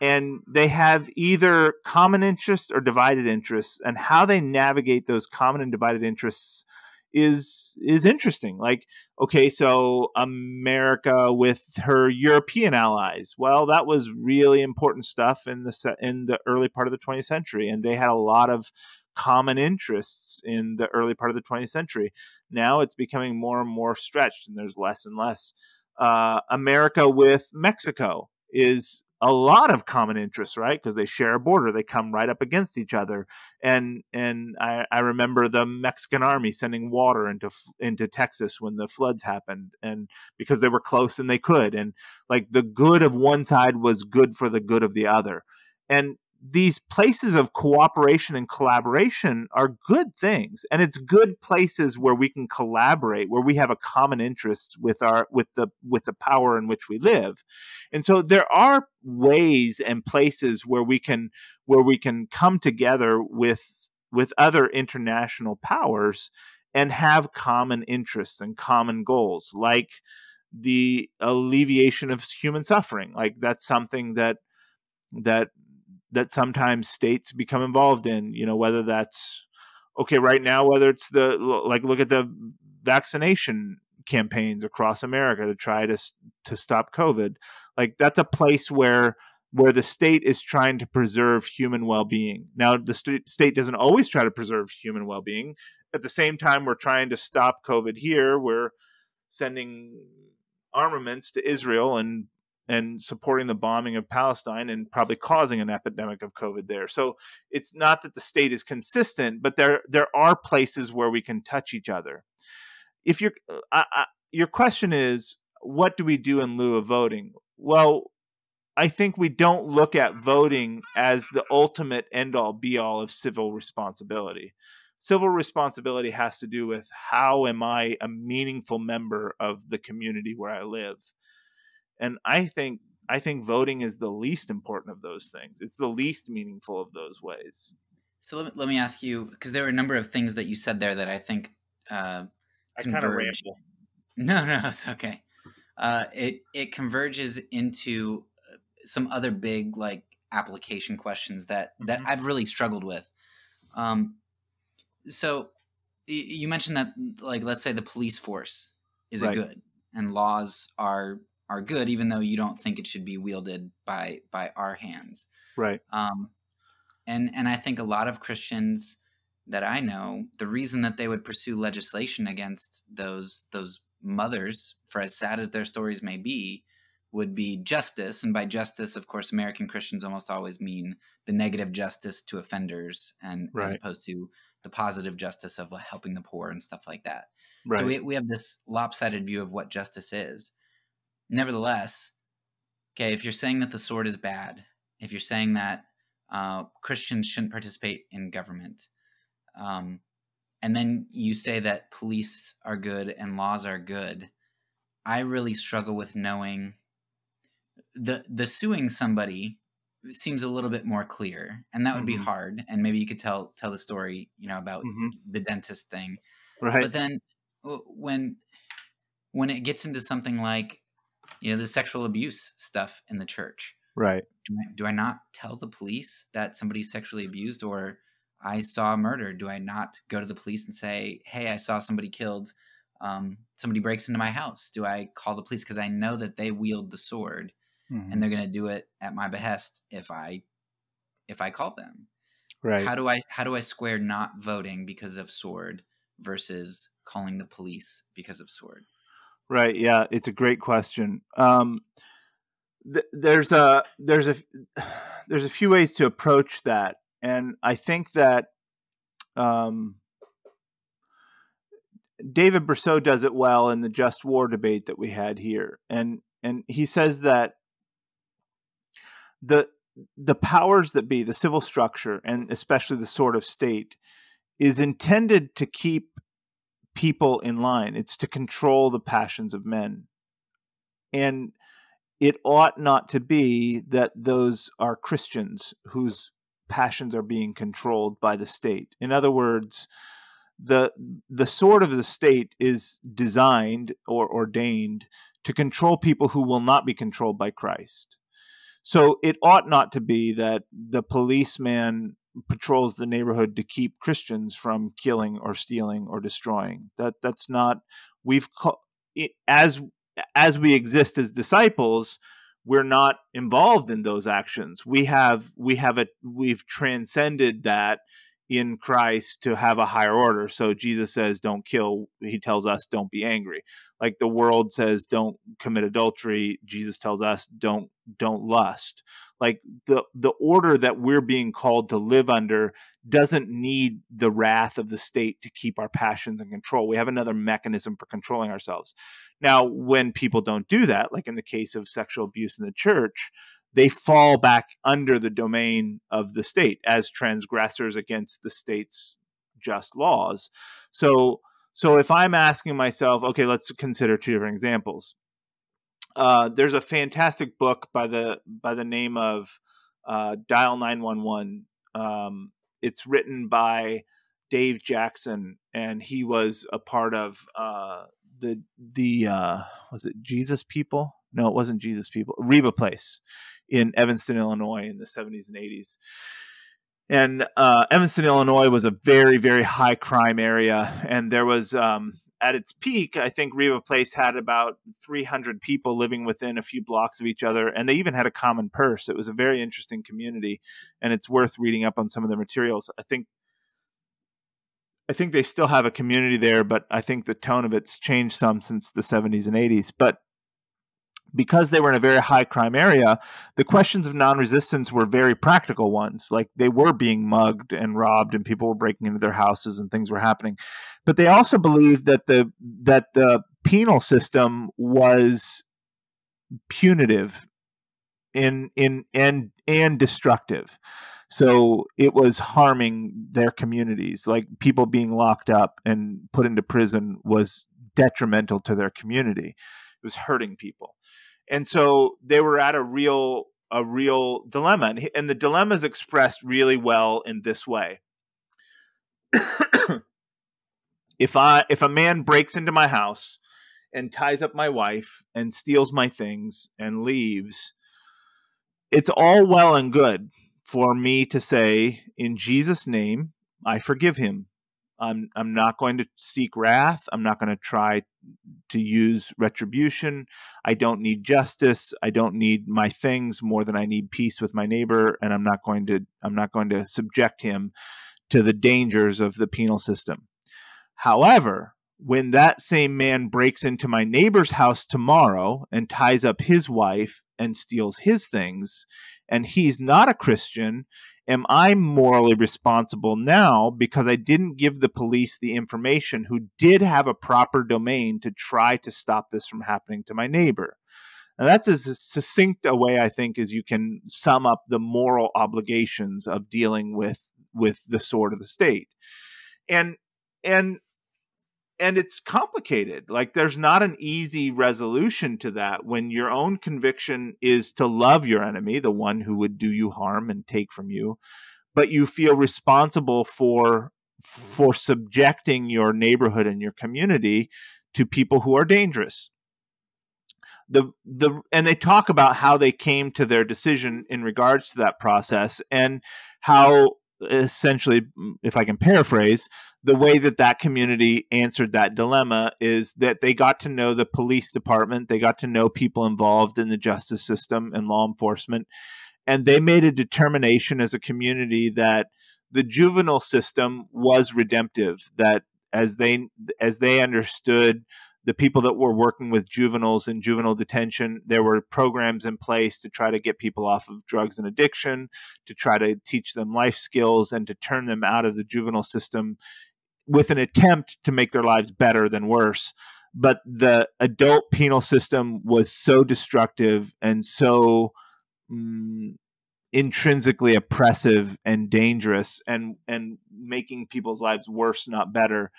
and they have either common interests or divided interests and how they navigate those common and divided interests is is interesting. Like, okay, so America with her European allies. Well, that was really important stuff in the in the early part of the 20th century, and they had a lot of common interests in the early part of the 20th century. Now it's becoming more and more stretched, and there's less and less. Uh, America with Mexico is a lot of common interests, right? Because they share a border, they come right up against each other. And and I, I, remember the Mexican army sending water into into Texas when the floods happened, and because they were close and they could, and like the good of one side was good for the good of the other. And these places of cooperation and collaboration are good things and it's good places where we can collaborate where we have a common interest with our with the with the power in which we live. And so there are ways and places where we can where we can come together with with other international powers and have common interests and common goals like the alleviation of human suffering. Like that's something that that that sometimes states become involved in you know whether that's okay right now whether it's the like look at the vaccination campaigns across america to try to to stop covid. Like that's a place where where the state is trying to preserve human well-being. Now the st- state doesn't always try to preserve human well-being. At the same time we're trying to stop covid here. We're sending armaments to israel and and supporting the bombing of Palestine and probably causing an epidemic of COVID there. So it's not that the state is consistent, but there there are places where we can touch each other. If your uh, your question is, what do we do in lieu of voting? Well, I think we don't look at voting as the ultimate end all be all of civil responsibility. Civil responsibility has to do with how am I a meaningful member of the community where I live and I think I think voting is the least important of those things. It's the least meaningful of those ways. So let me, let me ask you because there were a number of things that you said there that I think uh, converge. No, no, it's okay. Uh, it it converges into uh, some other big like application questions that mm-hmm. that I've really struggled with. Um, so you mentioned that like let's say the police force is right. a good and laws are are good, even though you don't think it should be wielded by by our hands. Right. Um, and and I think a lot of Christians that I know, the reason that they would pursue legislation against those those mothers, for as sad as their stories may be, would be justice. And by justice, of course, American Christians almost always mean the negative justice to offenders, and right. as opposed to the positive justice of helping the poor and stuff like that. Right. So we we have this lopsided view of what justice is. Nevertheless, okay, if you're saying that the sword is bad, if you're saying that uh, Christians shouldn't participate in government, Um, and then you say that police are good and laws are good. I really struggle with knowing the the suing somebody seems a little bit more clear, and that would mm-hmm. be hard. And maybe you could tell tell the story, you know, about mm-hmm. the dentist thing. Right. But then when when it gets into something like you know the sexual abuse stuff in the church, right? Do I, do I not tell the police that somebody's sexually abused or I saw a murder? Do I not go to the police and say, "Hey, I saw somebody killed"? Um, somebody breaks into my house. Do I call the police because I know that they wield the sword? mm-hmm. and they're going to do it at my behest if I if I call them. Right. How do I how do I square not voting because of sword versus calling the police because of sword? Right. Yeah, it's a great question. Um, th- there's a there's a there's a few ways to approach that, and I think that um, David Bercot does it well in the just war debate that we had here, and and he says that the the powers that be, the civil structure, and especially the sort of state, is intended to keep people in line. It's to control the passions of men. And it ought not to be that those are Christians whose passions are being controlled by the state. In other words, the the sword of the state is designed or ordained to control people who will not be controlled by Christ. So it ought not to be that the policeman patrols the neighborhood to keep Christians from killing or stealing or destroying. That that's not we've as as we exist as disciples, we're not involved in those actions. We have we have a we've transcended that in Christ to have a higher order. So Jesus says, don't kill. He tells us, don't be angry. Like the world says, don't commit adultery. Jesus tells us, don't, don't lust. Like the, the order that we're being called to live under doesn't need the wrath of the state to keep our passions in control. We have another mechanism for controlling ourselves. Now, when people don't do that, like in the case of sexual abuse in the church, they fall back under the domain of the state as transgressors against the state's just laws. So, so if I'm asking myself, okay, let's consider two different examples. Uh, there's a fantastic book by the by the name of uh, Dial 911. Um, it's written by Dave Jackson, and he was a part of uh, the the uh, was it Jesus People? No, it wasn't Jesus People. Reba Place in Evanston, Illinois, in the 70s and 80s. And uh, Evanston, Illinois, was a very, very high crime area, and there was um, at its peak, I think Reba Place had about 300 people living within a few blocks of each other, and they even had a common purse. It was a very interesting community, and it's worth reading up on some of the materials. I think I think they still have a community there, but I think the tone of it's changed some since the 70s and 80s. But because they were in a very high crime area, the questions of non resistance were very practical ones. Like they were being mugged and robbed, and people were breaking into their houses, and things were happening. But they also believed that the that the penal system was punitive in in and and destructive. So it was harming their communities. Like people being locked up and put into prison was detrimental to their community. It was hurting people. And so they were at a real a real dilemma. And, the dilemma is expressed really well in this way. if I if a man breaks into my house and ties up my wife and steals my things and leaves, it's all well and good for me to say, in Jesus' name, I forgive him. I'm, I'm not going to seek wrath. I'm not going to try to use retribution. I don't need justice. I don't need my things more than I need peace with my neighbor. And I'm not going to I'm not going to subject him to the dangers of the penal system. However, when that same man breaks into my neighbor's house tomorrow and ties up his wife and steals his things, and he's not a Christian, am I morally responsible now because I didn't give the police the information who did have a proper domain to try to stop this from happening to my neighbor? And that's as succinct a way I think as you can sum up the moral obligations of dealing with with the sword of the state. and and and it's complicated. Like there's not an easy resolution to that when your own conviction is to love your enemy the one who would do you harm and take from you but you feel responsible for for subjecting your neighborhood and your community to people who are dangerous. The the and they talk about how they came to their decision in regards to that process and how essentially if i can paraphrase the way that that community answered that dilemma is that they got to know the police department they got to know people involved in the justice system and law enforcement and they made a determination as a community that the juvenile system was redemptive that as they as they understood the people that were working with juveniles in juvenile detention, there were programs in place to try to get people off of drugs and addiction, to try to teach them life skills, and to turn them out of the juvenile system with an attempt to make their lives better than worse. But the adult penal system was so destructive and so mm, intrinsically oppressive and dangerous and and making people's lives worse not better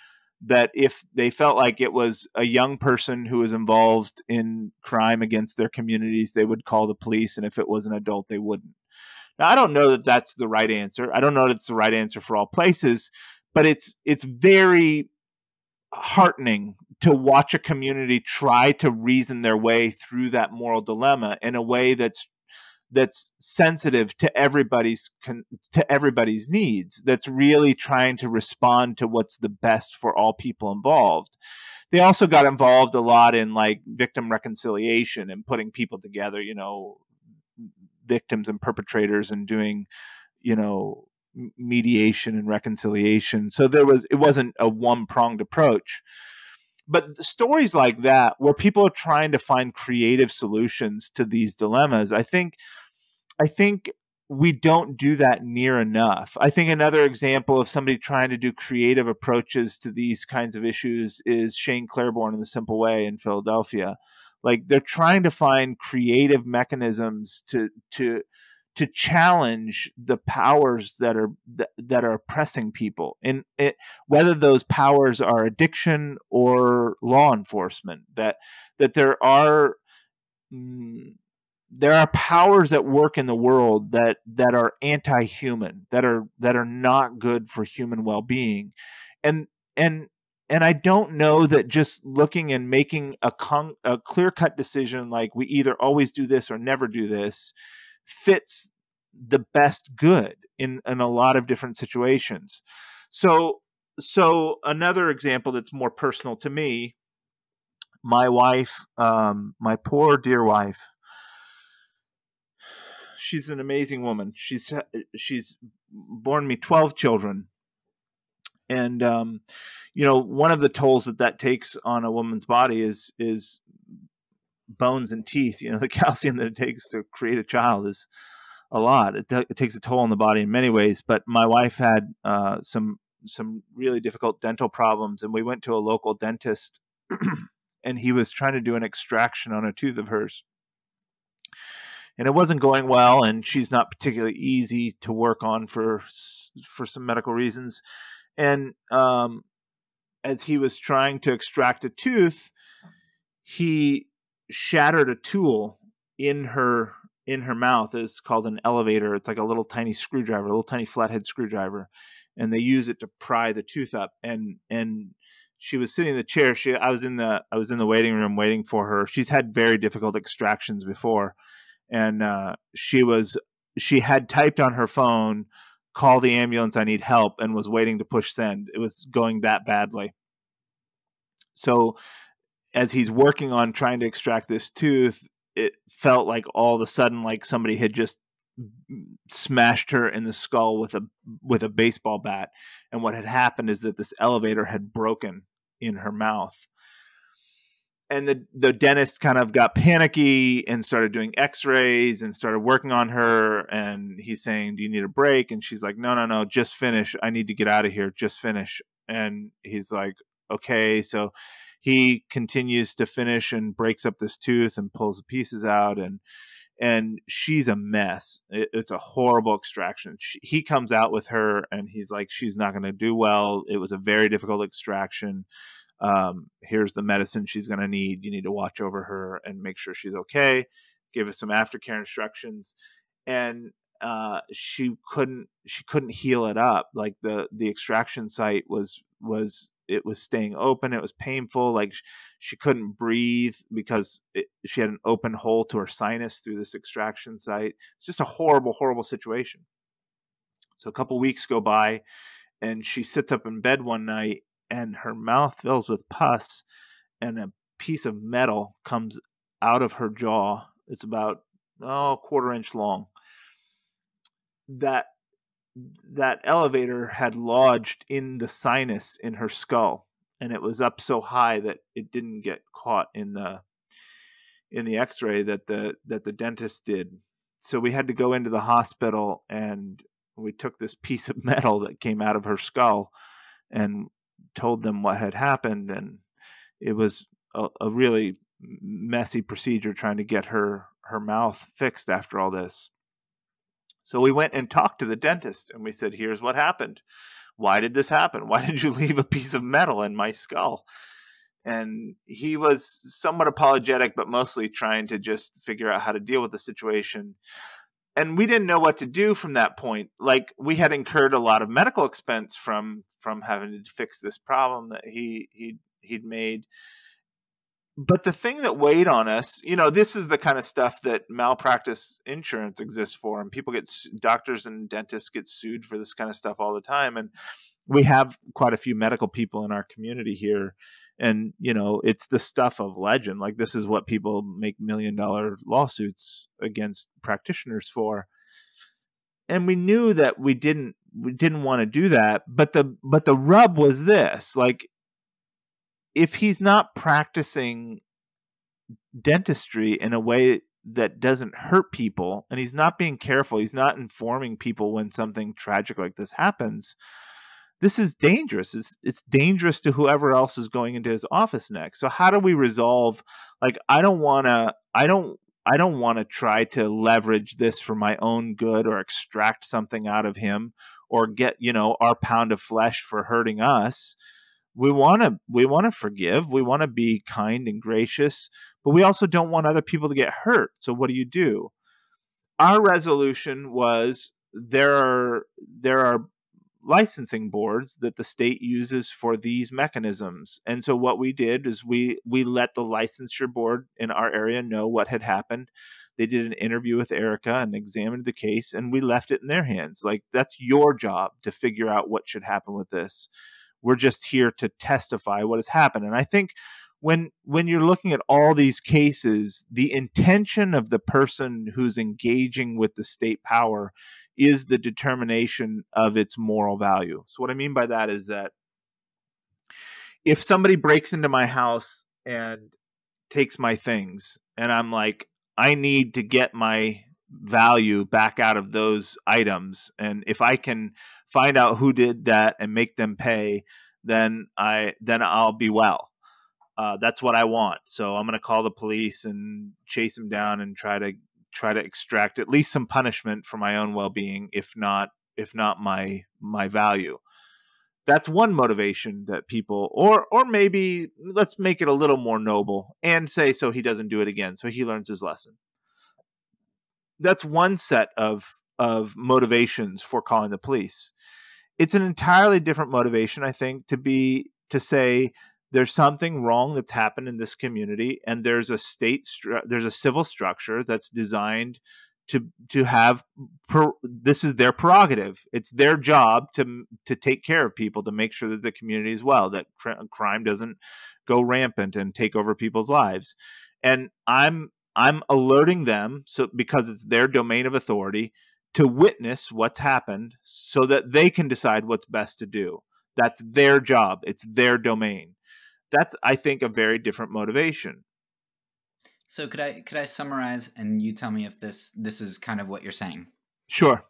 that if they felt like it was a young person who was involved in crime against their communities, they would call the police, and if it was an adult, they wouldn't. Now, I don't know that that's the right answer. I don't know that it's the right answer for all places, but it's it's very heartening to watch a community try to reason their way through that moral dilemma in a way that's that's sensitive to everybody's to everybody's needs that's really trying to respond to what's the best for all people involved. They also got involved a lot in like victim reconciliation and putting people together you know victims and perpetrators and doing you know mediation and reconciliation. So there was it wasn't a one pronged approach. But stories like that where people are trying to find creative solutions to these dilemmas i think I think we don't do that near enough. I think another example of somebody trying to do creative approaches to these kinds of issues is Shane Claiborne in The Simple Way in Philadelphia. Like they're trying to find creative mechanisms to to to challenge the powers that are that, that are oppressing people and it, whether those powers are addiction or law enforcement that that there are mm, there are powers at work in the world that that are anti-human that are that are not good for human well-being and and and I don't know that just looking and making a, con- a clear-cut decision like we either always do this or never do this fits the best good in in a lot of different situations. So so another example that's more personal to me, my wife, um, my poor dear wife, she's an amazing woman. She's she's born me twelve children, and um, you know one of the tolls that that takes on a woman's body is is bones and teeth. You know the calcium that it takes to create a child is a lot. It, it takes a toll on the body in many ways. But my wife had uh, some some really difficult dental problems, and we went to a local dentist, and he was trying to do an extraction on a tooth of hers and it wasn't going well and she's not particularly easy to work on for for some medical reasons. And um, as he was trying to extract a tooth he shattered a tool in her in her mouth. It's called an elevator. It's like a little tiny screwdriver a little tiny flathead screwdriver and they use it to pry the tooth up. And and she was sitting in the chair. She i was in the i was in the waiting room waiting for her. She's had very difficult extractions before and uh, she was she had typed on her phone call the ambulance i need help and was waiting to push send. It was going that badly. So as he's working on trying to extract this tooth it felt like all of a sudden like somebody had just smashed her in the skull with a with a baseball bat and what had happened is that this elevator had broken in her mouth and the the dentist kind of got panicky and started doing x-rays and started working on her and he's saying do you need a break and she's like no no no just finish i need to get out of here just finish and he's like okay so he continues to finish and breaks up this tooth and pulls the pieces out and and she's a mess. It, it's a horrible extraction. She, he comes out with her, and he's like, "She's not going to do well. It was a very difficult extraction. Um, here's the medicine she's going to need. You need to watch over her and make sure she's okay. Give us some aftercare instructions." And uh, she couldn't she couldn't heal it up. Like the the extraction site was was it was staying open. It was painful. Like she couldn't breathe because it, she had an open hole to her sinus through this extraction site. It's just a horrible, horrible situation. So a couple weeks go by, and she sits up in bed one night, and her mouth fills with pus, and a piece of metal comes out of her jaw. It's about oh, a quarter inch long. That that elevator had lodged in the sinus in her skull and it was up so high that it didn't get caught in the in the x-ray that the that the dentist did so we had to go into the hospital and we took this piece of metal that came out of her skull and told them what had happened and it was a, a really messy procedure trying to get her her mouth fixed after all this so we went and talked to the dentist and we said, here's what happened. Why did this happen? Why did you leave a piece of metal in my skull? And he was somewhat apologetic, but mostly trying to just figure out how to deal with the situation. And we didn't know what to do from that point. Like we had incurred a lot of medical expense from from having to fix this problem that he he he'd made but the thing that weighed on us, you know, this is the kind of stuff that malpractice insurance exists for, and people get doctors and dentists get sued for this kind of stuff all the time, and we have quite a few medical people in our community here, and you know, it's the stuff of legend. Like this is what people make million dollar lawsuits against practitioners for, and we knew that we didn't we didn't want to do that, but the but the rub was this, like if he's not practicing dentistry in a way that doesn't hurt people and he's not being careful, he's not informing people when something tragic like this happens, this is dangerous. It's it's dangerous to whoever else is going into his office next. So how do we resolve like I don't want to I don't I don't want to try to leverage this for my own good or extract something out of him or get, you know, our pound of flesh for hurting us we want to we want to forgive we want to be kind and gracious but we also don't want other people to get hurt so what do you do our resolution was there are there are licensing boards that the state uses for these mechanisms. And so what we did is we we let the licensure board in our area know what had happened. They did an interview with erica and examined the case and we left it in their hands. Like that's your job to figure out what should happen with this. We're just here to testify what has happened. And I think when when you're looking at all these cases, the intention of the person who's engaging with the state power is the determination of its moral value. So what I mean by that is that if somebody breaks into my house and takes my things and I'm like I need to get my value back out of those items and if I can find out who did that and make them pay, then I then I'll be well. Uh, that's what I want. So I'm going to call the police and chase him down and try to try to extract at least some punishment for my own well-being, if not if not my my value. That's one motivation that people, or or maybe let's make it a little more noble and say so he doesn't do it again, so he learns his lesson. That's one set of of motivations for calling the police. It's an entirely different motivation, I think, to be to say there's something wrong that's happened in this community, and there's a state, stru- there's a civil structure that's designed to to have per, this is their prerogative. It's their job to to take care of people, to make sure that the community is well, that cr- crime doesn't go rampant and take over people's lives. And I'm I'm alerting them so because it's their domain of authority to witness what's happened so that they can decide what's best to do. That's their job, it's their domain. That's I think a very different motivation. So could I could I summarize and you tell me if this this is kind of what you're saying? Sure.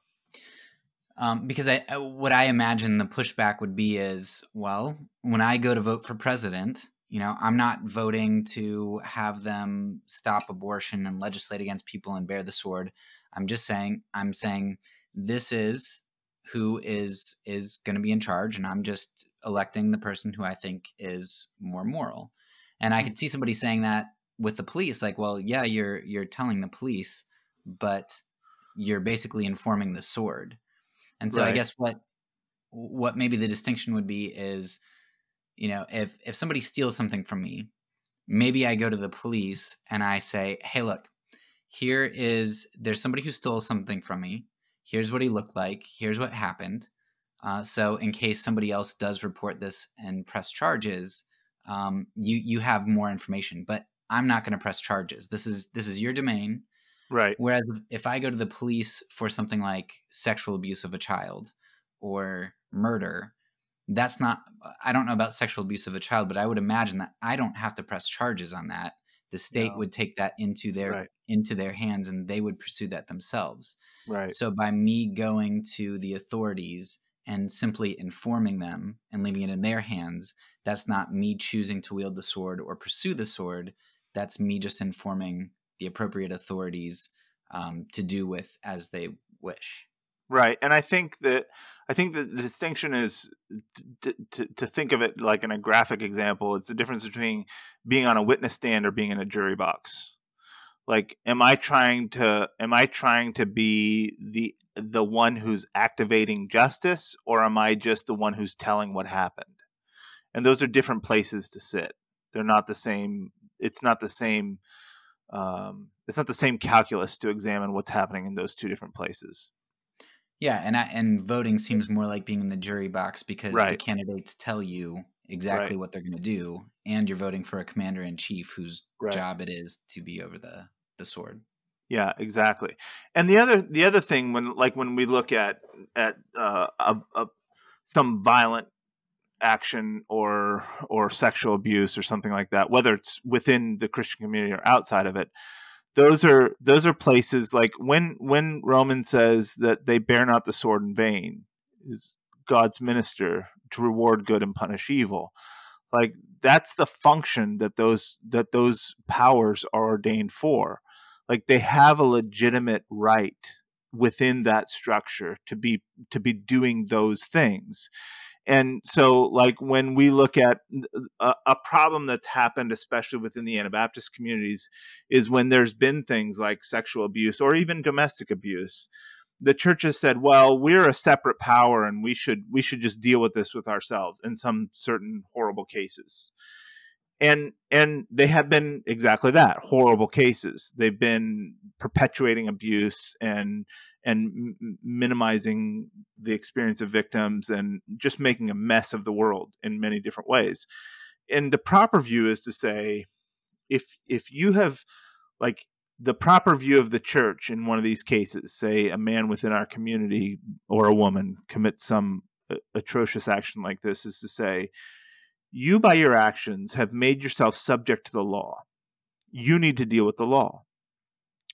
Um, because I what I imagine the pushback would be is well when I go to vote for president you know, I'm not voting to have them stop abortion and legislate against people and bear the sword. I'm just saying, I'm saying this is who is is going to be in charge and i'm just electing the person who i think is more moral. And i could see somebody saying that with the police like well yeah you're you're telling the police but you're basically informing the sword. And so right. i guess what what maybe the distinction would be is you know if if somebody steals something from me maybe i go to the police and i say hey look here is there's somebody who stole something from me here's what he looked like, here's what happened. Uh, so in case somebody else does report this and press charges, um, you you have more information. But I'm not going to press charges. This is this is your domain. Right. Whereas if I go to the police for something like sexual abuse of a child or murder, that's not. I don't know about sexual abuse of a child, but I would imagine that I don't have to press charges on that. The state no. would take that into their right. Into their hands, and they would pursue that themselves. Right. So by me going to the authorities and simply informing them and leaving it in their hands, that's not me choosing to wield the sword or pursue the sword. That's me just informing the appropriate authorities um, to do with as they wish. Right, and I think that I think that the distinction is to, to, to think of it like in a graphic example. It's the difference between being on a witness stand or being in a jury box like am i trying to am i trying to be the the one who's activating justice or am i just the one who's telling what happened? And those are different places to sit. They're not the same it's not the same um, it's not the same calculus to examine what's happening in those two different places. Yeah and I, and voting seems more like being in the jury box because right. the candidates tell you exactly right. what they're going to do, and you're voting for a commander in chief whose right. job it is to be over the the sword. Yeah, exactly. And the other the other thing when like when we look at at uh, a, a, some violent action or or sexual abuse or something like that, whether it's within the Christian community or outside of it, those are those are places like when when Roman says that they bear not the sword in vain is God's minister to reward good and punish evil. Like that's the function that those that those powers are ordained for. Like they have a legitimate right within that structure to be to be doing those things. And so, like when we look at a, a, problem that's happened, especially within the Anabaptist communities, is when there's been things like sexual abuse or even domestic abuse, the church has said, well, we're a separate power and we should we should just deal with this with ourselves in some certain horrible cases. And and they have been exactly that, horrible cases. They've been perpetuating abuse and and m- minimizing the experience of victims and just making a mess of the world in many different ways. And the proper view is to say if if you have like the proper view of the church in one of these cases, say a man within our community or a woman commits some uh, atrocious action like this, is to say, you by your actions have made yourself subject to the law. You need to deal with the law.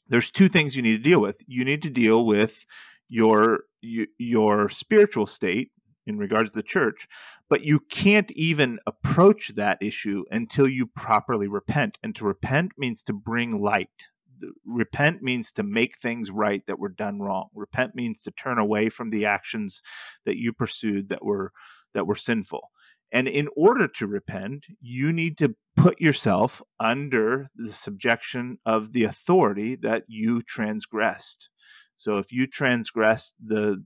There's two things you need to deal with. You need to deal with your your spiritual state in regards to the church, but you can't even approach that issue until you properly repent. And to repent means to bring light repent means to make things right that were done wrong. Repent means to turn away from the actions that you pursued that were that were sinful. And in order to repent, you need to put yourself under the subjection of the authority that you transgressed. So if you transgressed the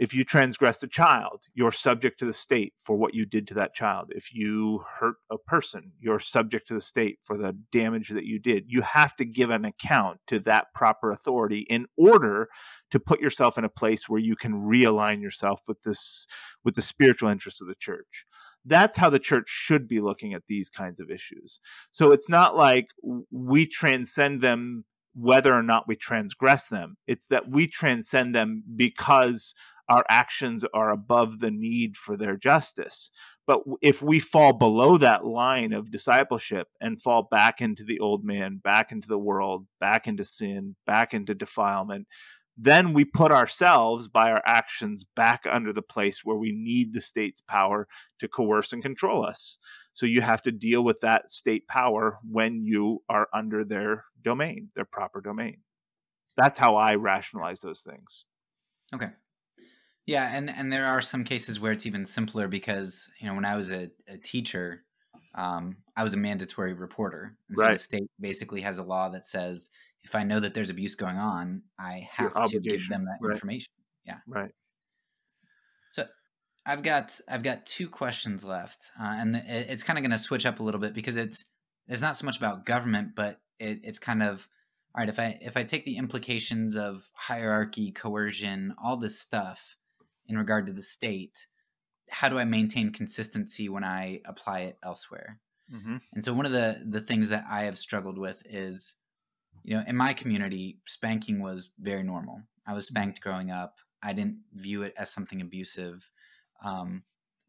if you transgress a child, you're subject to the state for what you did to that child. If you hurt a person, you're subject to the state for the damage that you did. You have to give an account to that proper authority in order to put yourself in a place where you can realign yourself with this with the spiritual interests of the church. That's how the church should be looking at these kinds of issues. So it's not like we transcend them whether or not we transgress them. It's that we transcend them because our actions are above the need for their justice. But if we fall below that line of discipleship and fall back into the old man, back into the world, back into sin, back into defilement, then we put ourselves by our actions back under the place where we need the state's power to coerce and control us. So you have to deal with that state power when you are under their domain, their proper domain. That's how I rationalize those things. Okay. Yeah, and and there are some cases where it's even simpler because you know when I was a, a teacher, um, I was a mandatory reporter, and so right. the state basically has a law that says if I know that there's abuse going on, I have Your to give them that right. information. Yeah. Right. So I've got I've got two questions left, uh, and it's kind of going to switch up a little bit because it's it's not so much about government, but it, it's kind of all right. If I if I take the implications of hierarchy, coercion, all this stuff in regard to the state, how do I maintain consistency when I apply it elsewhere? Mm-hmm. And so one of the the things that I have struggled with is you know, in my community, spanking was very normal. I was mm-hmm. spanked growing up. I didn't view it as something abusive. Um,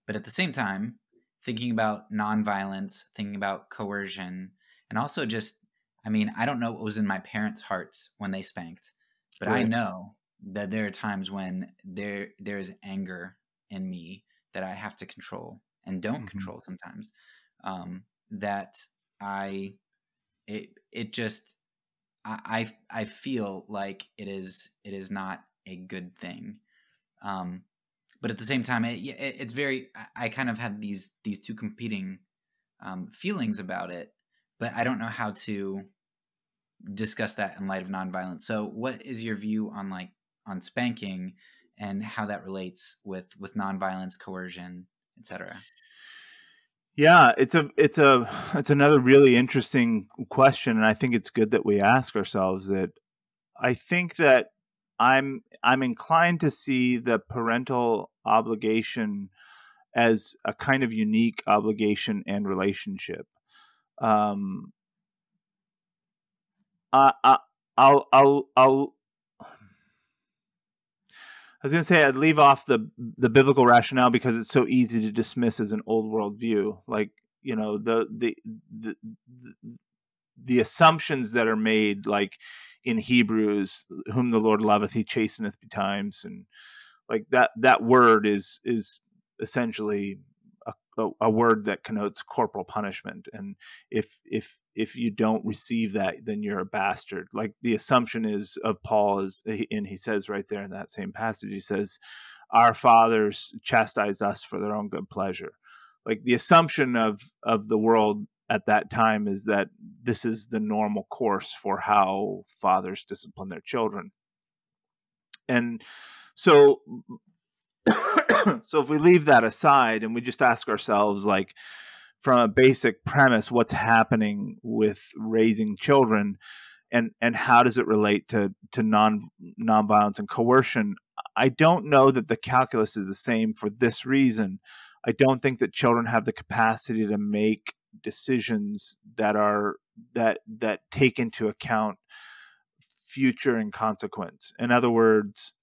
but at the same time, thinking about nonviolence, thinking about coercion, and also just, I mean, I don't know what was in my parents' hearts when they spanked, but right. I know that there are times when there there is anger in me that I have to control and don't mm-hmm. control sometimes. Um, that I it it just I I feel like it is it is not a good thing. Um, but at the same time, it, it, it's very. I kind of have these these two competing um, feelings about it, but I don't know how to discuss that in light of nonviolence. So, what is your view on like on spanking and how that relates with with nonviolence, coercion, etc.? Yeah, it's a it's a it's another really interesting question and I think it's good that we ask ourselves that I think that I'm I'm inclined to see the parental obligation as a kind of unique obligation and relationship. Um, I, I I'll I'll I'll was going to say I'd leave off the the biblical rationale because it's so easy to dismiss as an old world view. Like you know the the the the, the assumptions that are made, like in Hebrews, whom the Lord loveth, He chasteneth betimes, and like that that word is is essentially a, a, word that connotes corporal punishment and if if if you don't receive that then you're a bastard. Like the assumption is of paul is and he says right there in that same passage he says our fathers chastise us for their own good pleasure. Like the assumption of of the world at that time is that this is the normal course for how fathers discipline their children. And so so if we leave that aside and we just ask ourselves like from a basic premise what's happening with raising children and and how does it relate to to non nonviolence and coercion i don't know that the calculus is the same for this reason. I don't think that children have the capacity to make decisions that are that that take into account future and consequence. In other words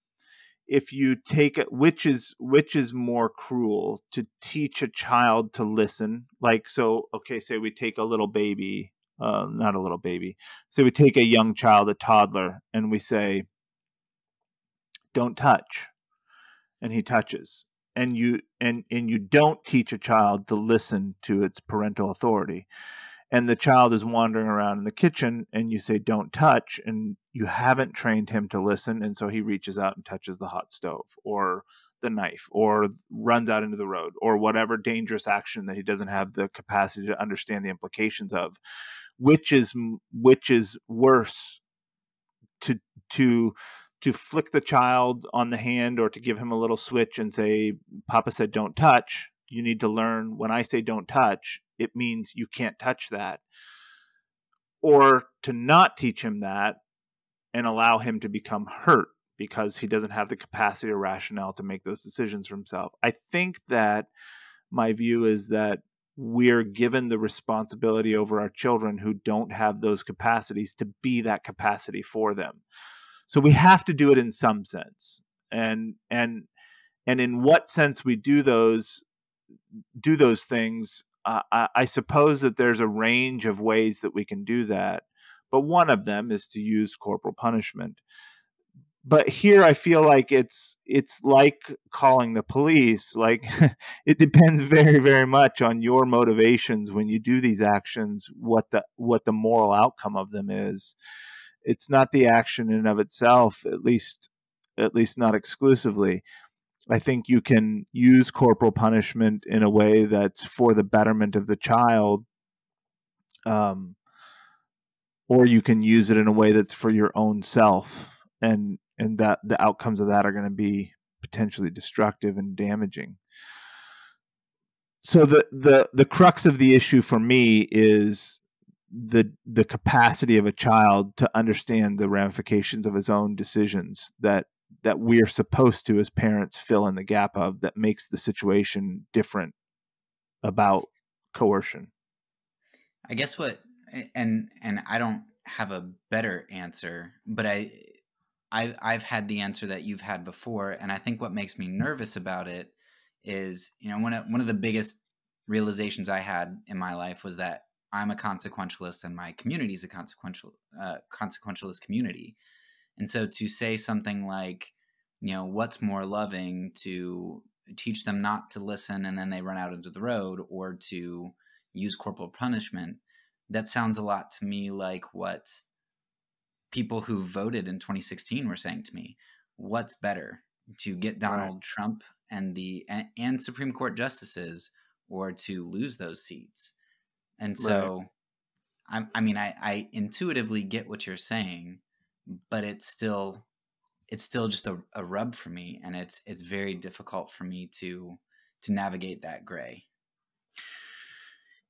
if you take it which is which is more cruel to teach a child to listen? Like so okay say we take a little baby uh, not a little baby so we take a young child a toddler and we say don't touch and he touches and you and and you don't teach a child to listen to its parental authority and the child is wandering around in the kitchen and you say don't touch and you haven't trained him to listen and so he reaches out and touches the hot stove or the knife or runs out into the road or whatever dangerous action that he doesn't have the capacity to understand the implications of which is which is worse to to to flick the child on the hand or to give him a little switch and say papa said don't touch. You need to learn when I say don't touch, it means you can't touch that. Or to not teach him that and allow him to become hurt because he doesn't have the capacity or rationale to make those decisions for himself. I think that my view is that we're given the responsibility over our children who don't have those capacities to be that capacity for them. So we have to do it in some sense. And and and in what sense we do those do those things, I, I suppose that there's a range of ways that we can do that. But one of them is to use corporal punishment. but here I feel like it's it's like calling the police. Like it depends very very much on your motivations when you do these actions. What the what the moral outcome of them is. It's not the action in and of itself, at least at least not exclusively. I think you can use corporal punishment in a way that's for the betterment of the child, um, or you can use it in a way that's for your own self, and and that the outcomes of that are going to be potentially destructive and damaging. So the the the crux of the issue for me is the the capacity of a child to understand the ramifications of his own decisions that that we're supposed to as parents fill in the gap of that makes the situation different about coercion? I guess what and and i don't have a better answer but i I've, I've had the answer that you've had before and i think what makes me nervous about it is you know one of, one of the biggest realizations i had in my life was that i'm a consequentialist and my community is a consequential uh, consequentialist community and so to say something like, you know, what's more loving to teach them not to listen and then they run out into the road or to use corporal punishment, that sounds a lot to me like what people who voted in 2016 were saying to me. What's better to get Donald right. Trump and the and, and, Supreme Court justices or to lose those seats? And so right. I, I mean I, I intuitively get what you're saying but it's still it's still just a, a rub for me and it's it's very difficult for me to to navigate that gray.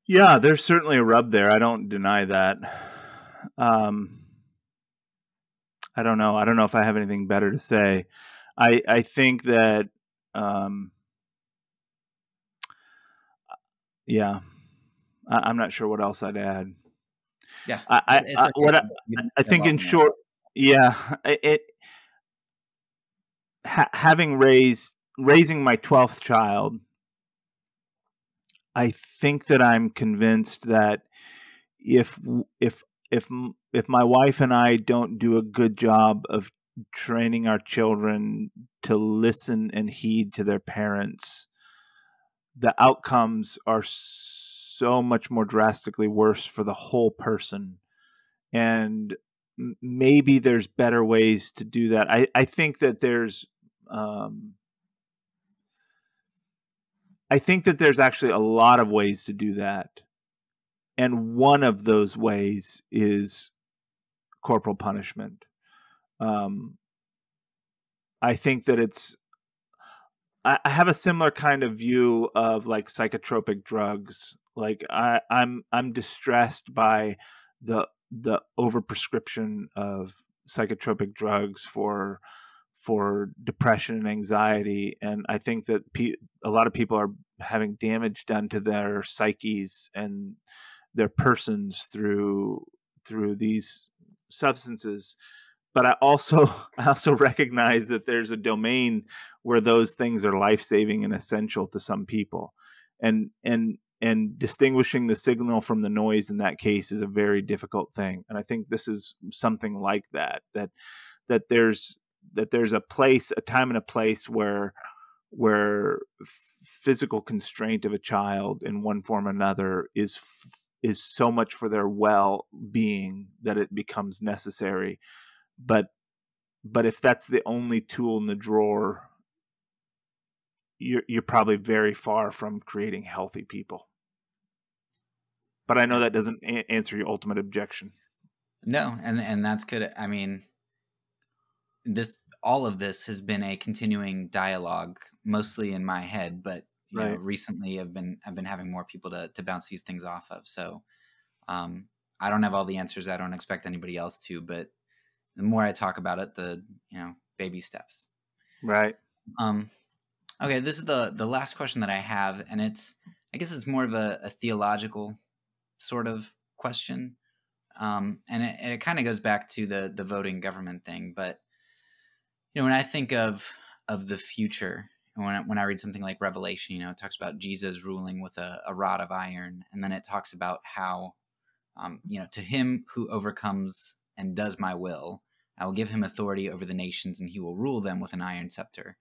Yeah there's certainly a rub there. I don't deny that. Um i don't know. I don't know if i have anything better to say. I i think that um yeah. I, am not sure what else i'd add. Yeah i i, I what I, I think in short yeah, it ha- having raised raising my 12th child I think that I'm convinced that if if if if my wife and I don't do a good job of training our children to listen and heed to their parents, the outcomes are so much more drastically worse for the whole person. And maybe there's better ways to do that. I, I think that there's um, I think that there's actually a lot of ways to do that. And one of those ways is corporal punishment. Um, I think that it's I, I have a similar kind of view of like psychotropic drugs. Like I, I'm I'm distressed by the the overprescription of psychotropic drugs for for depression and anxiety and i think that pe- a lot of people are having damage done to their psyches and their persons through through these substances. But i also i also recognize that there's a domain where those things are life-saving and essential to some people. And and and distinguishing the signal from the noise in that case is a very difficult thing and i think this is something like that that that there's that there's a place a time and a place where where physical constraint of a child in one form or another is is so much for their well being that it becomes necessary but but if that's the only tool in the drawer you're you're probably very far from creating healthy people. But I know that doesn't a- answer your ultimate objection. No, and and that's good. I mean, this all of this has been a continuing dialogue, mostly in my head, but you right. know, recently I've been I've been having more people to to bounce these things off of. So, um, I don't have all the answers. I don't expect anybody else to, but the more I talk about it, the you know baby steps. Right. Um, Okay, this is the the last question that I have, and it's I guess it's more of a, a theological sort of question, um, and it, it kind of goes back to the the voting government thing. But you know, when I think of of the future, when I, when I read something like Revelation, you know, it talks about Jesus ruling with a, a rod of iron, and then it talks about how, um, you know, to him who overcomes and does my will, I will give him authority over the nations, and he will rule them with an iron scepter.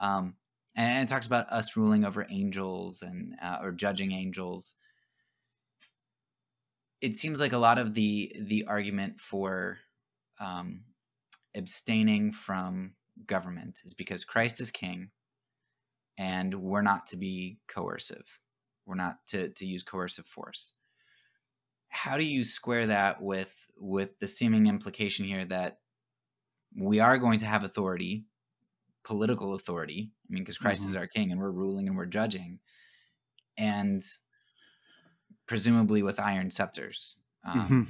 Um, and it talks about us ruling over angels and uh, or judging angels. It seems like a lot of the the argument for um, abstaining from government is because Christ is king, and we're not to be coercive. We're not to to use coercive force. How do you square that with with the seeming implication here that we are going to have authority, political authority? I mean, because Christ mm-hmm. is our king, and we're ruling and we're judging, and presumably with iron scepters. Um, mm-hmm.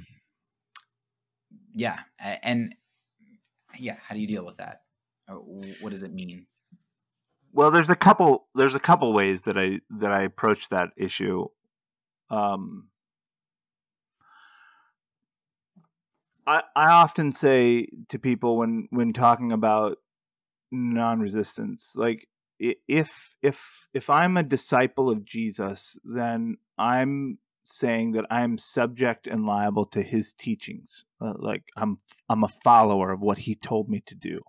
Yeah, and yeah, how do you deal with that? what does it mean? Well, there's a couple. There's a couple ways that I that I approach that issue. Um, I I often say to people when when talking about non-resistance, like if if if I'm a disciple of Jesus, then I'm saying that I'm subject and liable to his teachings. Uh, like I'm I'm a follower of what he told me to do.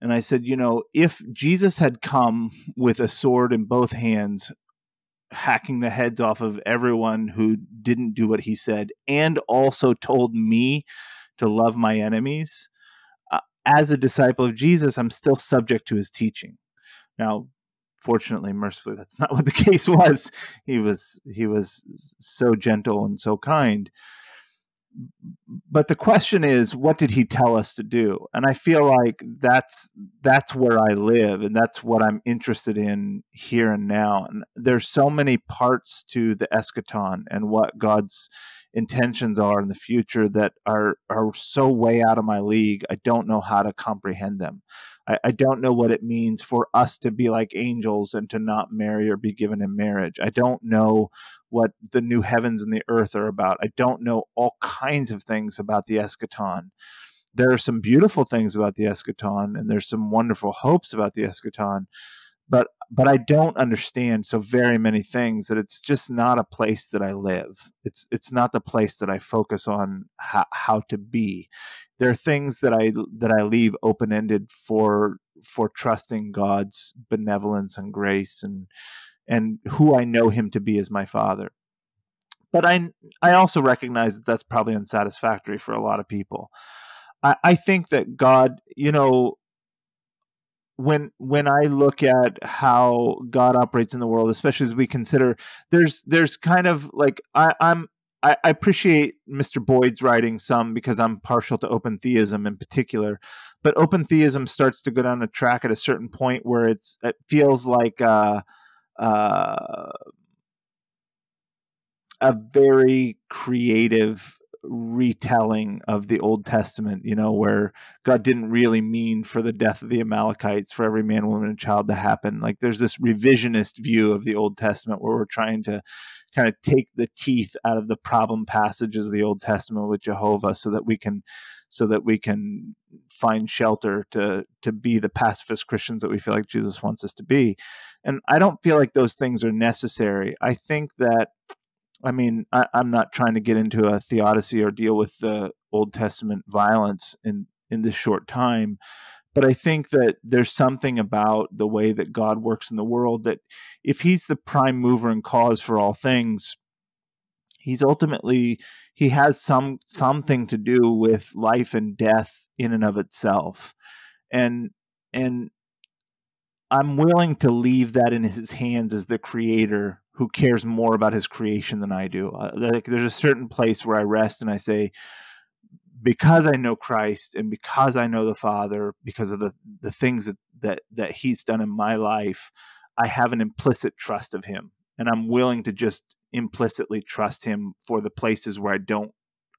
And I said, you know, if Jesus had come with a sword in both hands, hacking the heads off of everyone who didn't do what he said, and also told me to love my enemies, uh, as a disciple of Jesus, I'm still subject to his teaching. Now, fortunately, mercifully, that's not what the case was. He was he was so gentle and so kind. But the question is what did he tell us to do? And i feel like that's that's where i live and that's what i'm interested in here and now. And there's so many parts to the eschaton and what god's intentions are in the future that are are so way out of my league i don't know how to comprehend them I, I don't know what it means for us to be like angels and to not marry or be given in marriage i don't know what the new heavens and the earth are about. I don't know all kinds of things about the eschaton. There are some beautiful things about the eschaton, and there's some wonderful hopes about the eschaton, but but I don't understand so very many things that it's just not a place that I live. It's it's not the place that I focus on how, how to be. There are things that I that I leave open ended for for trusting God's benevolence and grace and and who I know him to be as my father. But I I also recognize that that's probably unsatisfactory for a lot of people. I, I think that God, you know, when when I look at how God operates in the world, especially as we consider there's there's kind of like I, I'm I, I appreciate Mr. Boyd's writing some because I'm partial to open theism in particular, but open theism starts to go down a track at a certain point where it's it feels like uh, uh, a very creative retelling of the Old Testament, you know, where God didn't really mean for the death of the Amalekites for every man, woman, and child to happen. Like there's this revisionist view of the Old Testament where we're trying to kind of take the teeth out of the problem passages of the Old Testament with Jehovah so that we can so that we can find shelter to to be the pacifist Christians that we feel like Jesus wants us to be. And I don't feel like those things are necessary. I think that I mean, I, am not trying to get into a theodicy or deal with the Old Testament violence in in this short time, but I think that there's something about the way that God works in the world that if He's the prime mover and cause for all things, He's ultimately He has some something to do with life and death in and of itself, and and I'm willing to leave that in His hands as the Creator who cares more about his creation than I do. Uh, like there's a certain place where I rest and I say, because I know Christ and because I know the Father, because of the the things that that that He's done in my life, I have an implicit trust of Him, and I'm willing to just implicitly trust Him for the places where I don't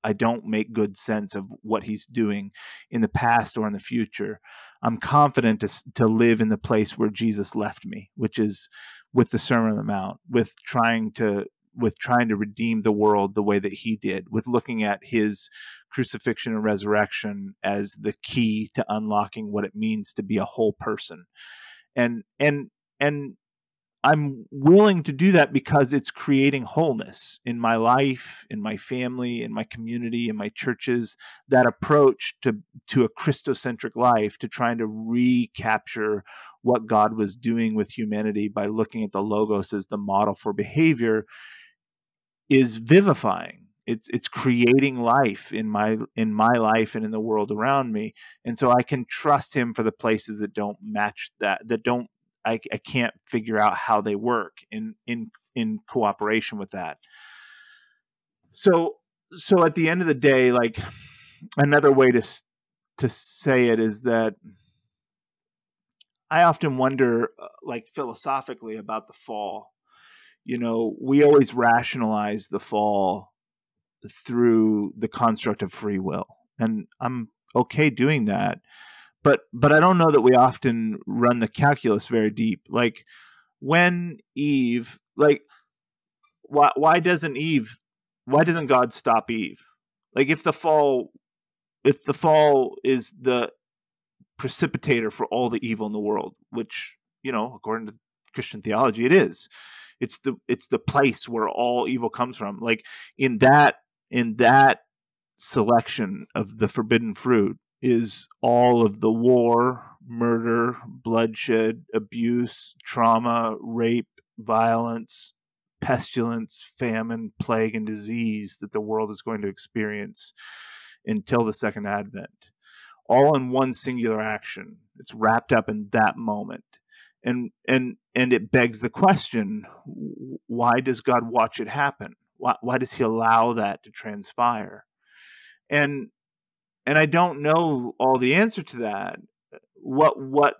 I don't make good sense of what He's doing in the past or in the future. I'm confident to to live in the place where Jesus left me, which is with the Sermon on the Mount, with trying to with trying to redeem the world the way that he did, with looking at his crucifixion and resurrection as the key to unlocking what it means to be a whole person. And and and I'm willing to do that because it's creating wholeness in my life, in my family, in my community, in my churches. That approach to to a Christocentric life, to trying to recapture what God was doing with humanity by looking at the logos as the model for behavior, is vivifying. It's it's creating life in my in my life and in the world around me, and so I can trust Him for the places that don't match that that don't I, I can't figure out how they work in in in cooperation with that. So so at the end of the day, like another way to to say it is that I often wonder, uh, like philosophically, about the fall. You know, we always rationalize the fall through the construct of free will, and I'm okay doing that but but I don't know that we often run the calculus very deep. Like when Eve, like why why doesn't Eve, why doesn't God stop Eve? Like if the fall, if the fall is the precipitator for all the evil in the world, which you know according to Christian theology it is. It's the it's the place where all evil comes from. Like in that in that selection of the forbidden fruit is all of the war, murder, bloodshed, abuse, trauma, rape, violence, pestilence, famine, plague, and disease that the world is going to experience until the second advent. All in one singular action. It's wrapped up in that moment. And and and it begs the question, why does God watch it happen? Why, why does he allow that to transpire? And and I don't know all the answer to that. What what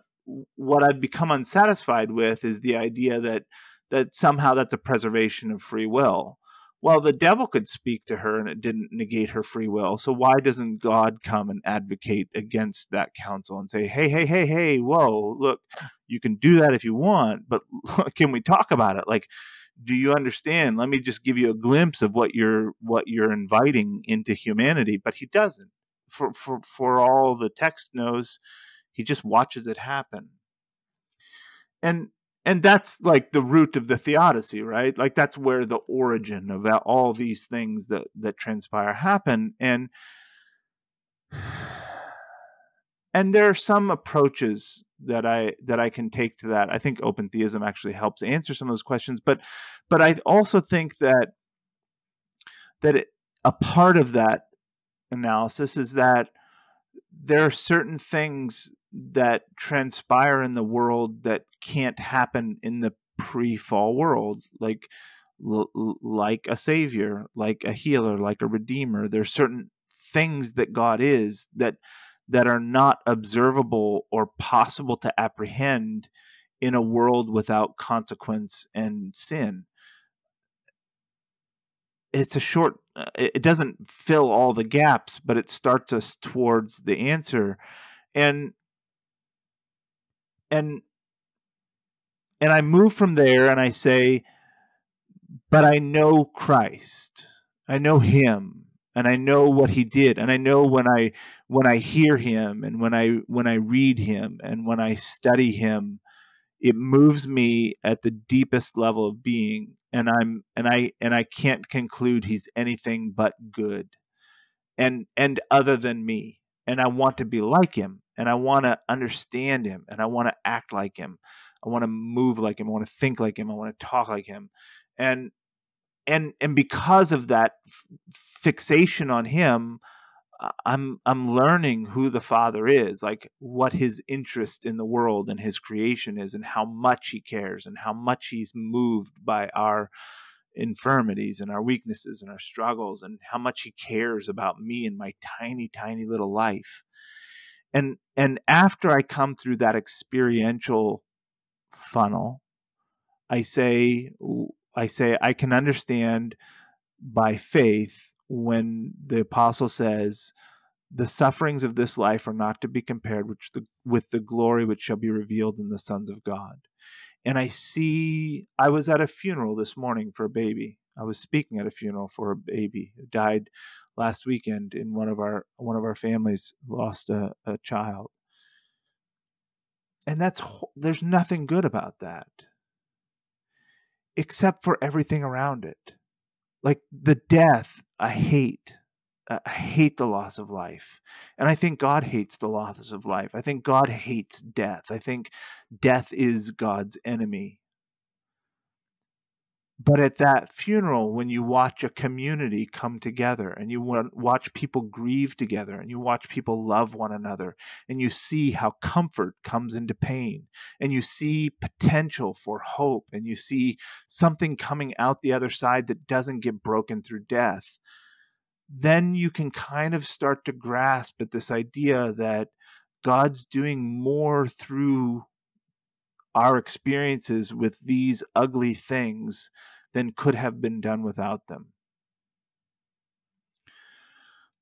what I've become unsatisfied with is the idea that that somehow that's a preservation of free will. Well, the devil could speak to her and it didn't negate her free will. So why doesn't God come and advocate against that counsel and say, "Hey, hey, hey, hey, whoa, look, you can do that if you want, but can we talk about it?" Like do you understand? Let me just give you a glimpse of what you're what you're inviting into humanity, but he doesn't for for for all the text knows he just watches it happen. And and that's like the root of the theodicy right? Like that's where the origin of all these things that that transpire happen. And and there are some approaches that i that i can take to that. I think open theism actually helps answer some of those questions. But but i also think that that it, a part of that analysis is that there are certain things that transpire in the world that can't happen in the pre-fall world like like a savior like a healer like a redeemer. There's certain things that god is that that are not observable or possible to apprehend in a world without consequence and sin it's a short uh, it doesn't fill all the gaps but it starts us towards the answer. And and and i move from there and i say but i know christ. I know him and i know what he did and i know when i when i hear him and when i when i read him and when i study him it moves me at the deepest level of being and i'm and i and i can't conclude he's anything but good. And and other than me. And i want to be like him and i want to understand him and i want to act like him. I want to move like him. I want to think like him. I want to talk like him. And and and because of that f- fixation on him I'm I'm learning who the Father is, like what his interest in the world and his creation is, and how much he cares, and how much he's moved by our infirmities and our weaknesses and our struggles, and how much he cares about me and my tiny, tiny little life. And and after I come through that experiential funnel, I say I say I can understand by faith when the apostle says, the sufferings of this life are not to be compared which the, with the glory which shall be revealed in the sons of God. And I see, I was at a funeral this morning for a baby. I was speaking at a funeral for a baby who died last weekend in one of our one of our families lost a, a child. And that's there's nothing good about that. except for everything around it. Like the death, I hate. I hate the loss of life. And I think God hates the loss of life. I think God hates death. I think death is God's enemy. But at that funeral, when you watch a community come together and you watch people grieve together and you watch people love one another and you see how comfort comes into pain and you see potential for hope and you see something coming out the other side that doesn't get broken through death, then you can kind of start to grasp at this idea that God's doing more through our experiences with these ugly things than could have been done without them.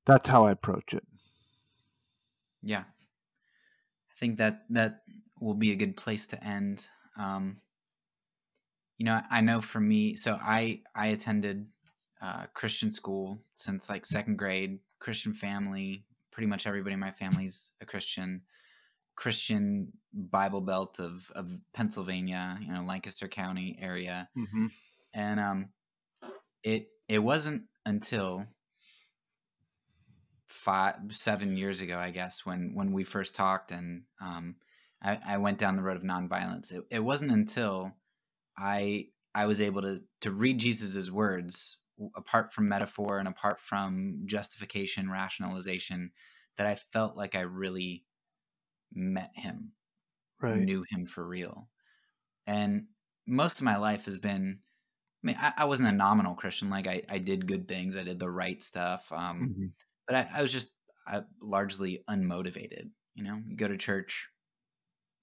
That's how I approach it. Yeah. I think that that will be a good place to end. Um, you know, I know for me, so I I attended uh, Christian school since like second grade, Christian family. Pretty much everybody in my family's a Christian. Christian Bible Belt of of Pennsylvania, you know, Lancaster County area, mm-hmm. and um, it it wasn't until five seven years ago, I guess, when when we first talked, and um, I, I went down the road of nonviolence. It, it wasn't until I I was able to to read Jesus's words apart from metaphor and apart from justification, rationalization, that I felt like I really met him, right. knew him for real. And most of my life has been, I mean, I, I wasn't a nominal Christian. Like I, I did good things. I did the right stuff. Um, mm-hmm. but I, I was just I, largely unmotivated, you know, you go to church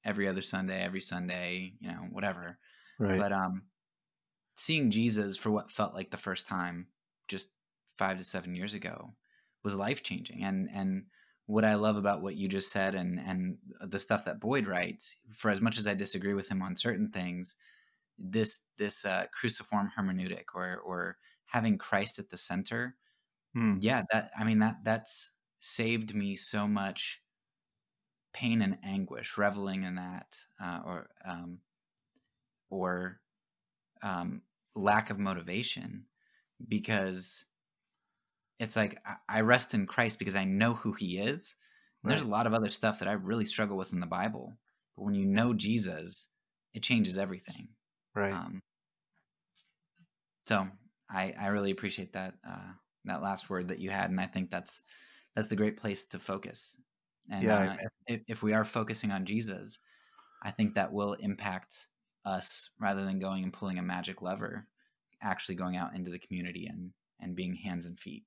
every other Sunday, every Sunday, you know, whatever. Right. But, um, seeing Jesus for what felt like the first time just five to seven years ago was life changing. And, and what I love about what you just said and and the stuff that Boyd writes, for as much as I disagree with him on certain things, this this uh, cruciform hermeneutic or or having Christ at the center, hmm. yeah, that I mean that that's saved me so much pain and anguish, reveling in that, uh, or um, or um, lack of motivation, because it's like I rest in Christ because I know who He is. Right. There's a lot of other stuff that I really struggle with in the Bible, but when you know Jesus, it changes everything. Right. Um, so I I really appreciate that uh, that last word that you had, and I think that's that's the great place to focus. And yeah, uh, if, if we are focusing on Jesus, I think that will impact us rather than going and pulling a magic lever, actually going out into the community and and being hands and feet.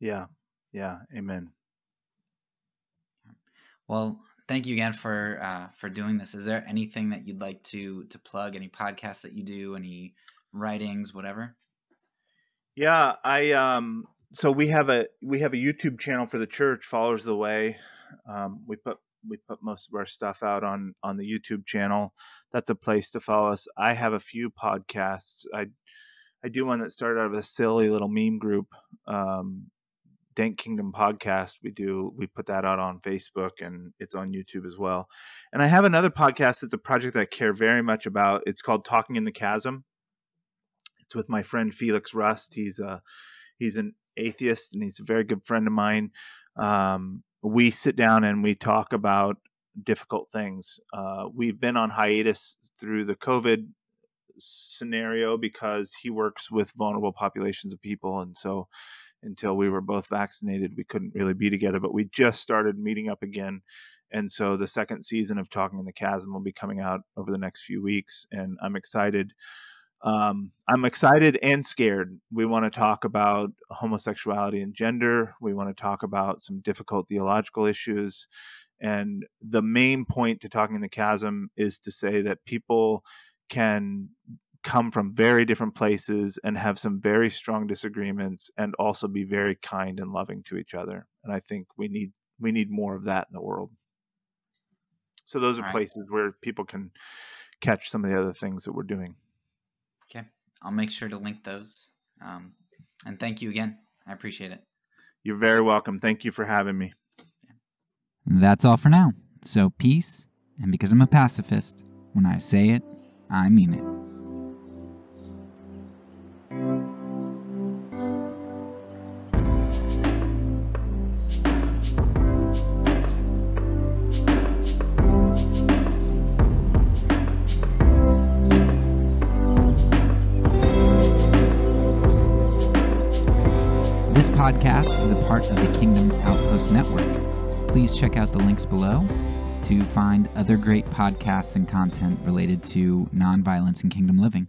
Yeah. Yeah. Amen. Well, thank you again for uh, for doing this. Is there anything that you'd like to to plug? Any podcasts that you do? Any writings? Whatever. Yeah, I um. So we have a we have a YouTube channel for the church. Followers the way. Um, we put we put most of our stuff out on on the YouTube channel. That's a place to follow us. I have a few podcasts. I I do one that started out of a silly little meme group um, Dank Kingdom podcast. We do we put that out on Facebook and it's on YouTube as well. And I have another podcast. It's a project that I care very much about. It's called Talking in the Chasm. It's with my friend Felix Rust. He's a he's an atheist and he's a very good friend of mine. Um, we sit down and we talk about difficult things. Uh, we've been on hiatus through the COVID scenario because he works with vulnerable populations of people, and so until we were both vaccinated. We couldn't really be together, but we just started meeting up again. And so the second season of Talking in the Chasm will be coming out over the next few weeks. And I'm excited. Um, I'm excited and scared. We want to talk about homosexuality and gender. We want to talk about some difficult theological issues. And the main point to Talking in the Chasm is to say that people can come from very different places and have some very strong disagreements and also be very kind and loving to each other. And i think we need we need more of that in the world. So those are right. places where people can catch some of the other things that we're doing. Okay. I'll make sure to link those. Um, and thank you again. I appreciate it. You're very welcome. Thank you for having me. That's all for now. So peace and because i'm a pacifist when i say it i mean it podcast is a part of the Kingdom Outpost Network. Please check out the links below to find other great podcasts and content related to nonviolence and kingdom living.